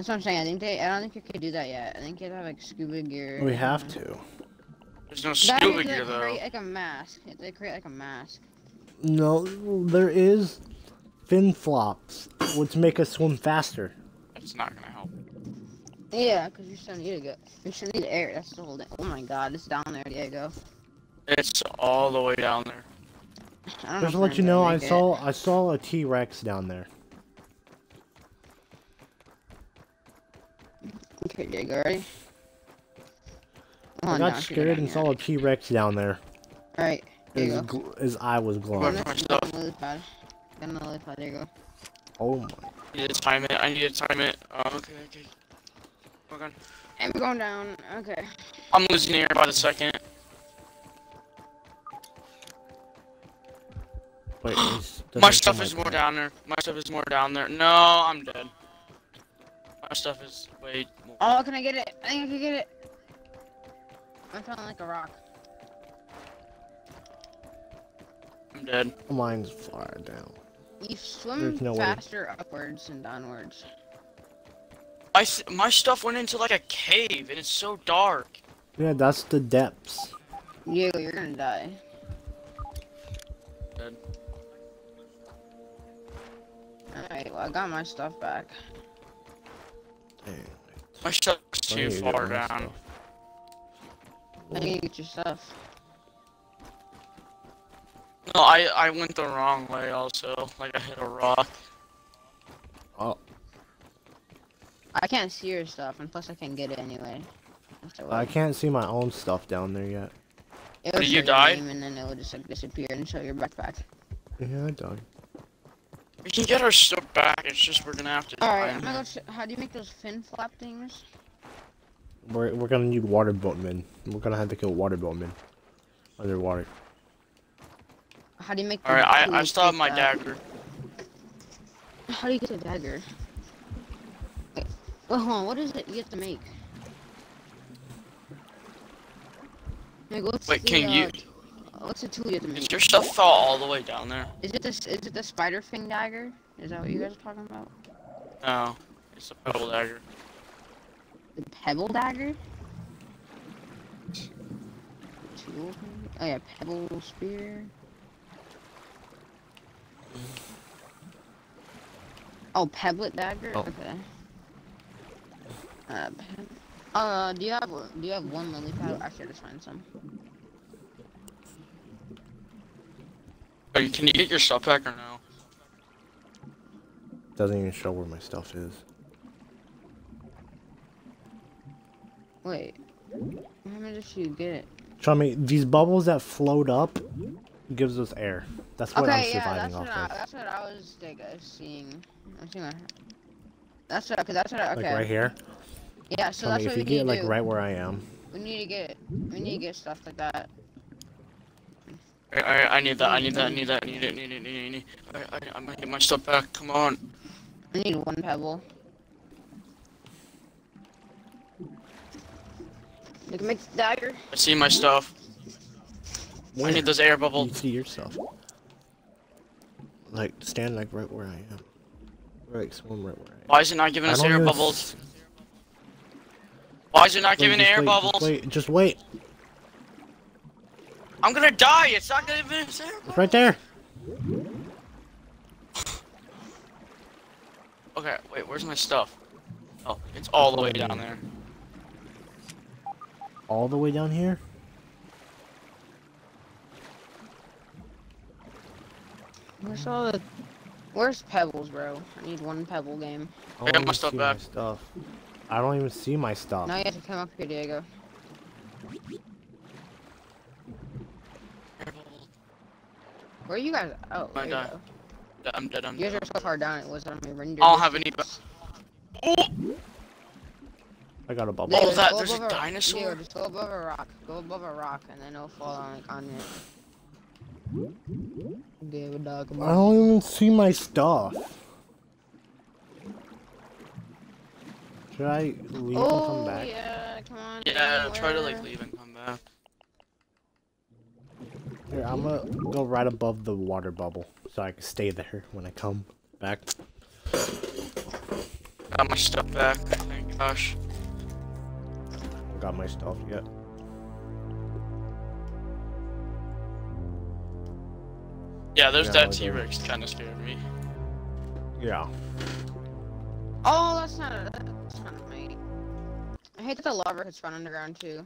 That's what I'm saying. I think they I don't think you could do that yet. I think you have to have like scuba gear. We have to. There's no That you have scuba to, gear like, though. create like a mask. They create like a mask. No, there is fin flops, which make us swim faster. That's not gonna help. Yeah, because you still need to go. You still need air. That's the whole thing. Oh my god, it's down there. Diego. It's all the way down there. I don't Just to know if let you know, I make it. saw I saw a T Rex down there. Okay, there you go. Ready? I got scared and saw a T Rex down there. Alright, there you His, his eye was glowing. my Got stuff. another lily pad. Got another pad. There you go. Oh my! I need to time it. I need to time it. Oh, okay, okay. Oh god. And we're going down. Okay. I'm losing air by the second. Wait, *gasps* My stuff is more down there. My stuff is more down there. No, I'm dead. My stuff is way more. Oh, can I get it? I think I can get it. I'm feeling like a rock. I'm dead. Mine's far down. You swim There's no way. faster upwards and downwards. I s- my stuff went into like a cave and it's so dark. Yeah, that's the depths. Diego, you're gonna die. Dead. Alright, well, I got my stuff back. Dang. My stuff's too need to get far down. stuff. I need to get your stuff. No, I I went the wrong way also. Like I hit a rock. Oh, I can't see your stuff, and plus I can't get it anyway. That's I can't see my own stuff down there yet. It But would you show your died? and then it would just like disappear and show your backpack. Yeah, I died. We can get our stuff back. It's just we're gonna have to. Alright, I'm gonna go. How do you make those fin flap things? We're we're gonna need water boatmen. We're gonna have to kill water boatmen underwater. How do you make? Alright, I I tools still have my that? dagger. How do you get a dagger? Wait, well, hold on. What is it you have to make? Like, what's Wait, the, can uh, you? What's the tool you have to Does make? your stuff fall all the way down there? Is it the s- is it the spider fin dagger? Is that what you guys are talking about? No, it's a pebble dagger. The pebble dagger? Tool? Oh yeah, pebble spear. Oh, pebblet dagger. Oh. Okay. Uh, uh, do you have do you have one lily pad? Actually, just find some. Are can you get your stuff back or no? Doesn't even show where my stuff is. Wait. How am I did you get it? Show me these bubbles that float up gives us air. That's what I'm Okay, yeah, surviving that's off what, I, of. that's what I was like, uh, seeing. I'm seeing. My, that's what, cause that's what. I, okay. Like right here. Yeah, so Show that's me what if we you need get to like do. right where I am. We need to get. We need to get stuff like that. Alright, alright, I need that, I need that, I need that, I need it, need it, need it, need it. Alright, I, I'm gonna get my stuff back, come on. I need one pebble. We can make the dagger. I see my stuff. I need those air You bubbles. see yourself. Like stand like right where I am. Right, swim right where I am. Why is it not giving us air even bubbles? Why is it not Wait, giving air wait, bubbles? Just wait, just wait. I'm gonna die, it's not gonna give us air It's right there. Okay, wait, where's my stuff? Oh, it's all the way down there. All the way down here. Where's all the? Where's pebbles, bro? I need one pebble game. I I don't got my stuff see back. stuff. I don't even see my stuff. Now you have to come up here, Diego. Air bubbles. Where are you guys? Oh, I there you I'm dead, I'm You guys dead. are so far down. It was on my render. I don't have any. Oh! I got a bubble. Diego, Oh, that- there's a above dinosaur? Diego, just go above a rock. Go above a rock, and then it'll fall on like on it. Give a dog a I bone. don't even see my stuff. Should I leave and come Oh back? yeah, come on. Yeah, try to like leave and come back. Here, I'm gonna go right above the water bubble so I can stay there when I come back. Got my stuff back, thank gosh. Got my stuff yet. Yeah, there's Yeah, that T-Rex kinda scared me. Yeah. Oh, that's not a, that's not a mate. I hate that the lava could run underground too.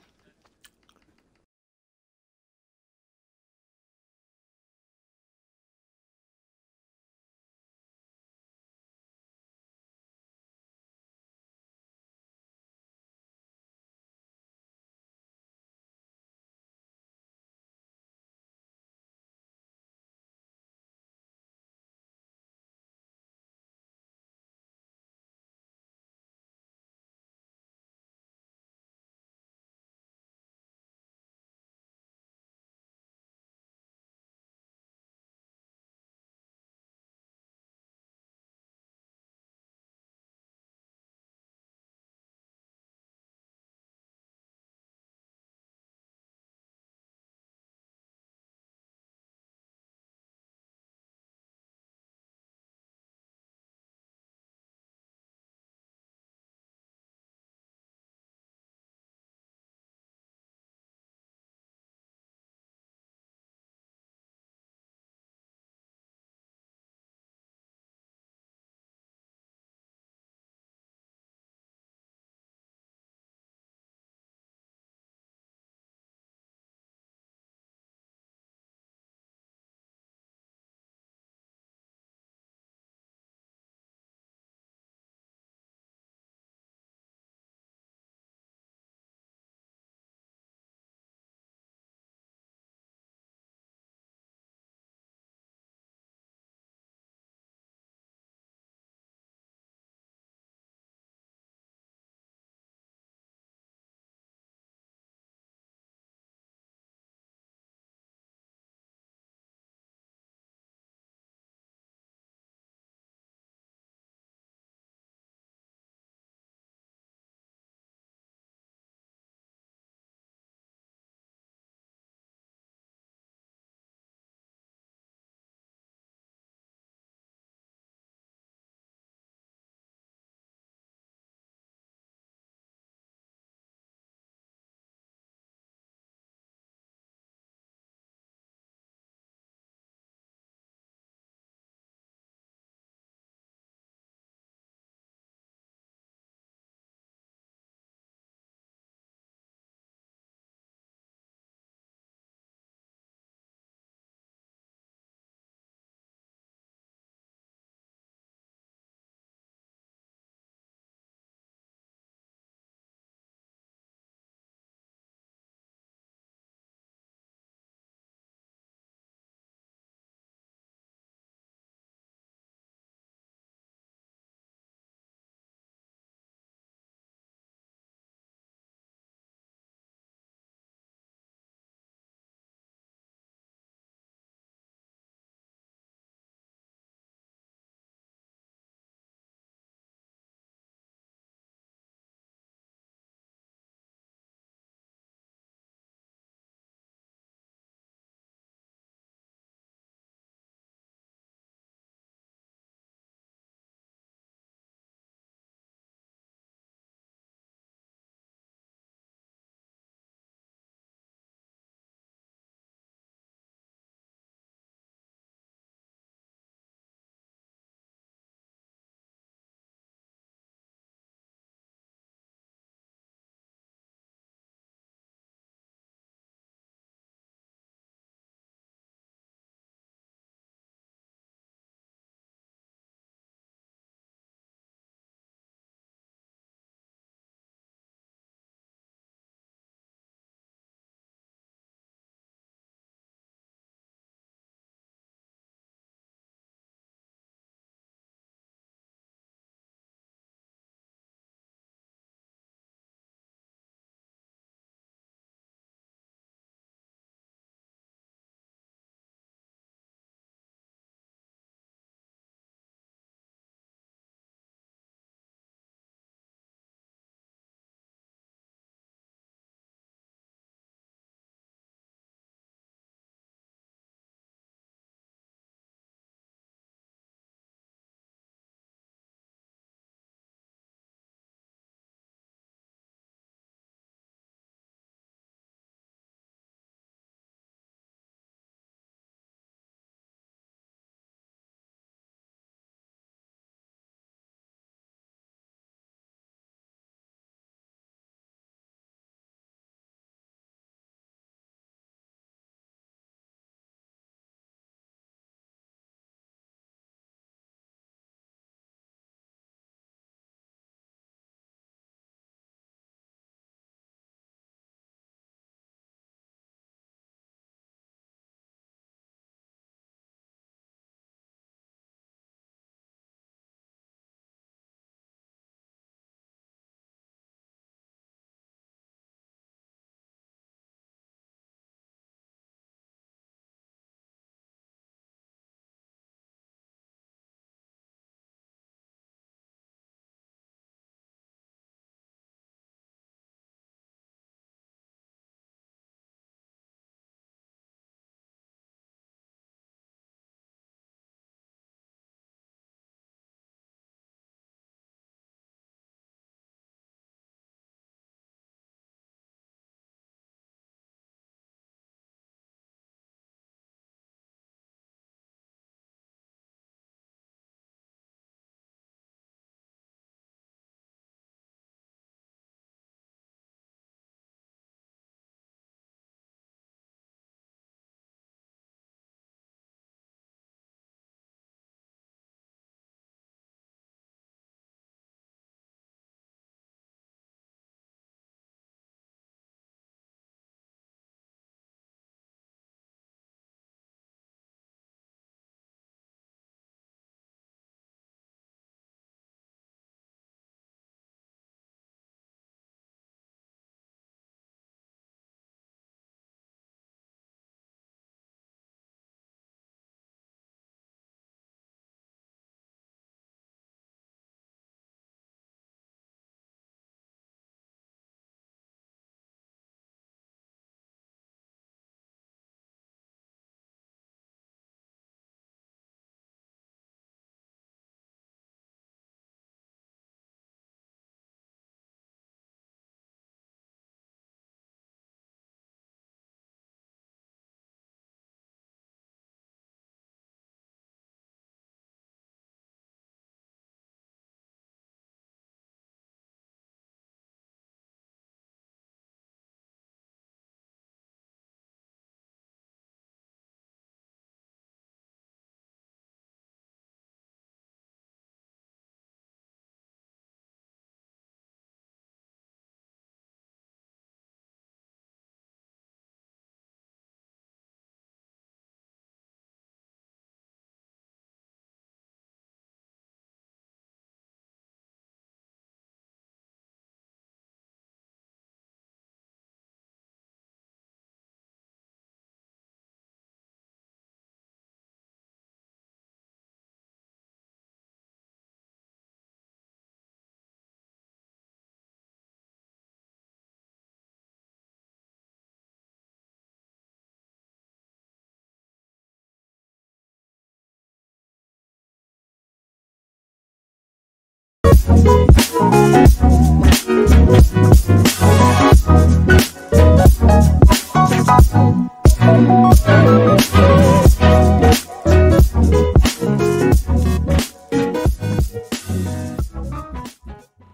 Bye.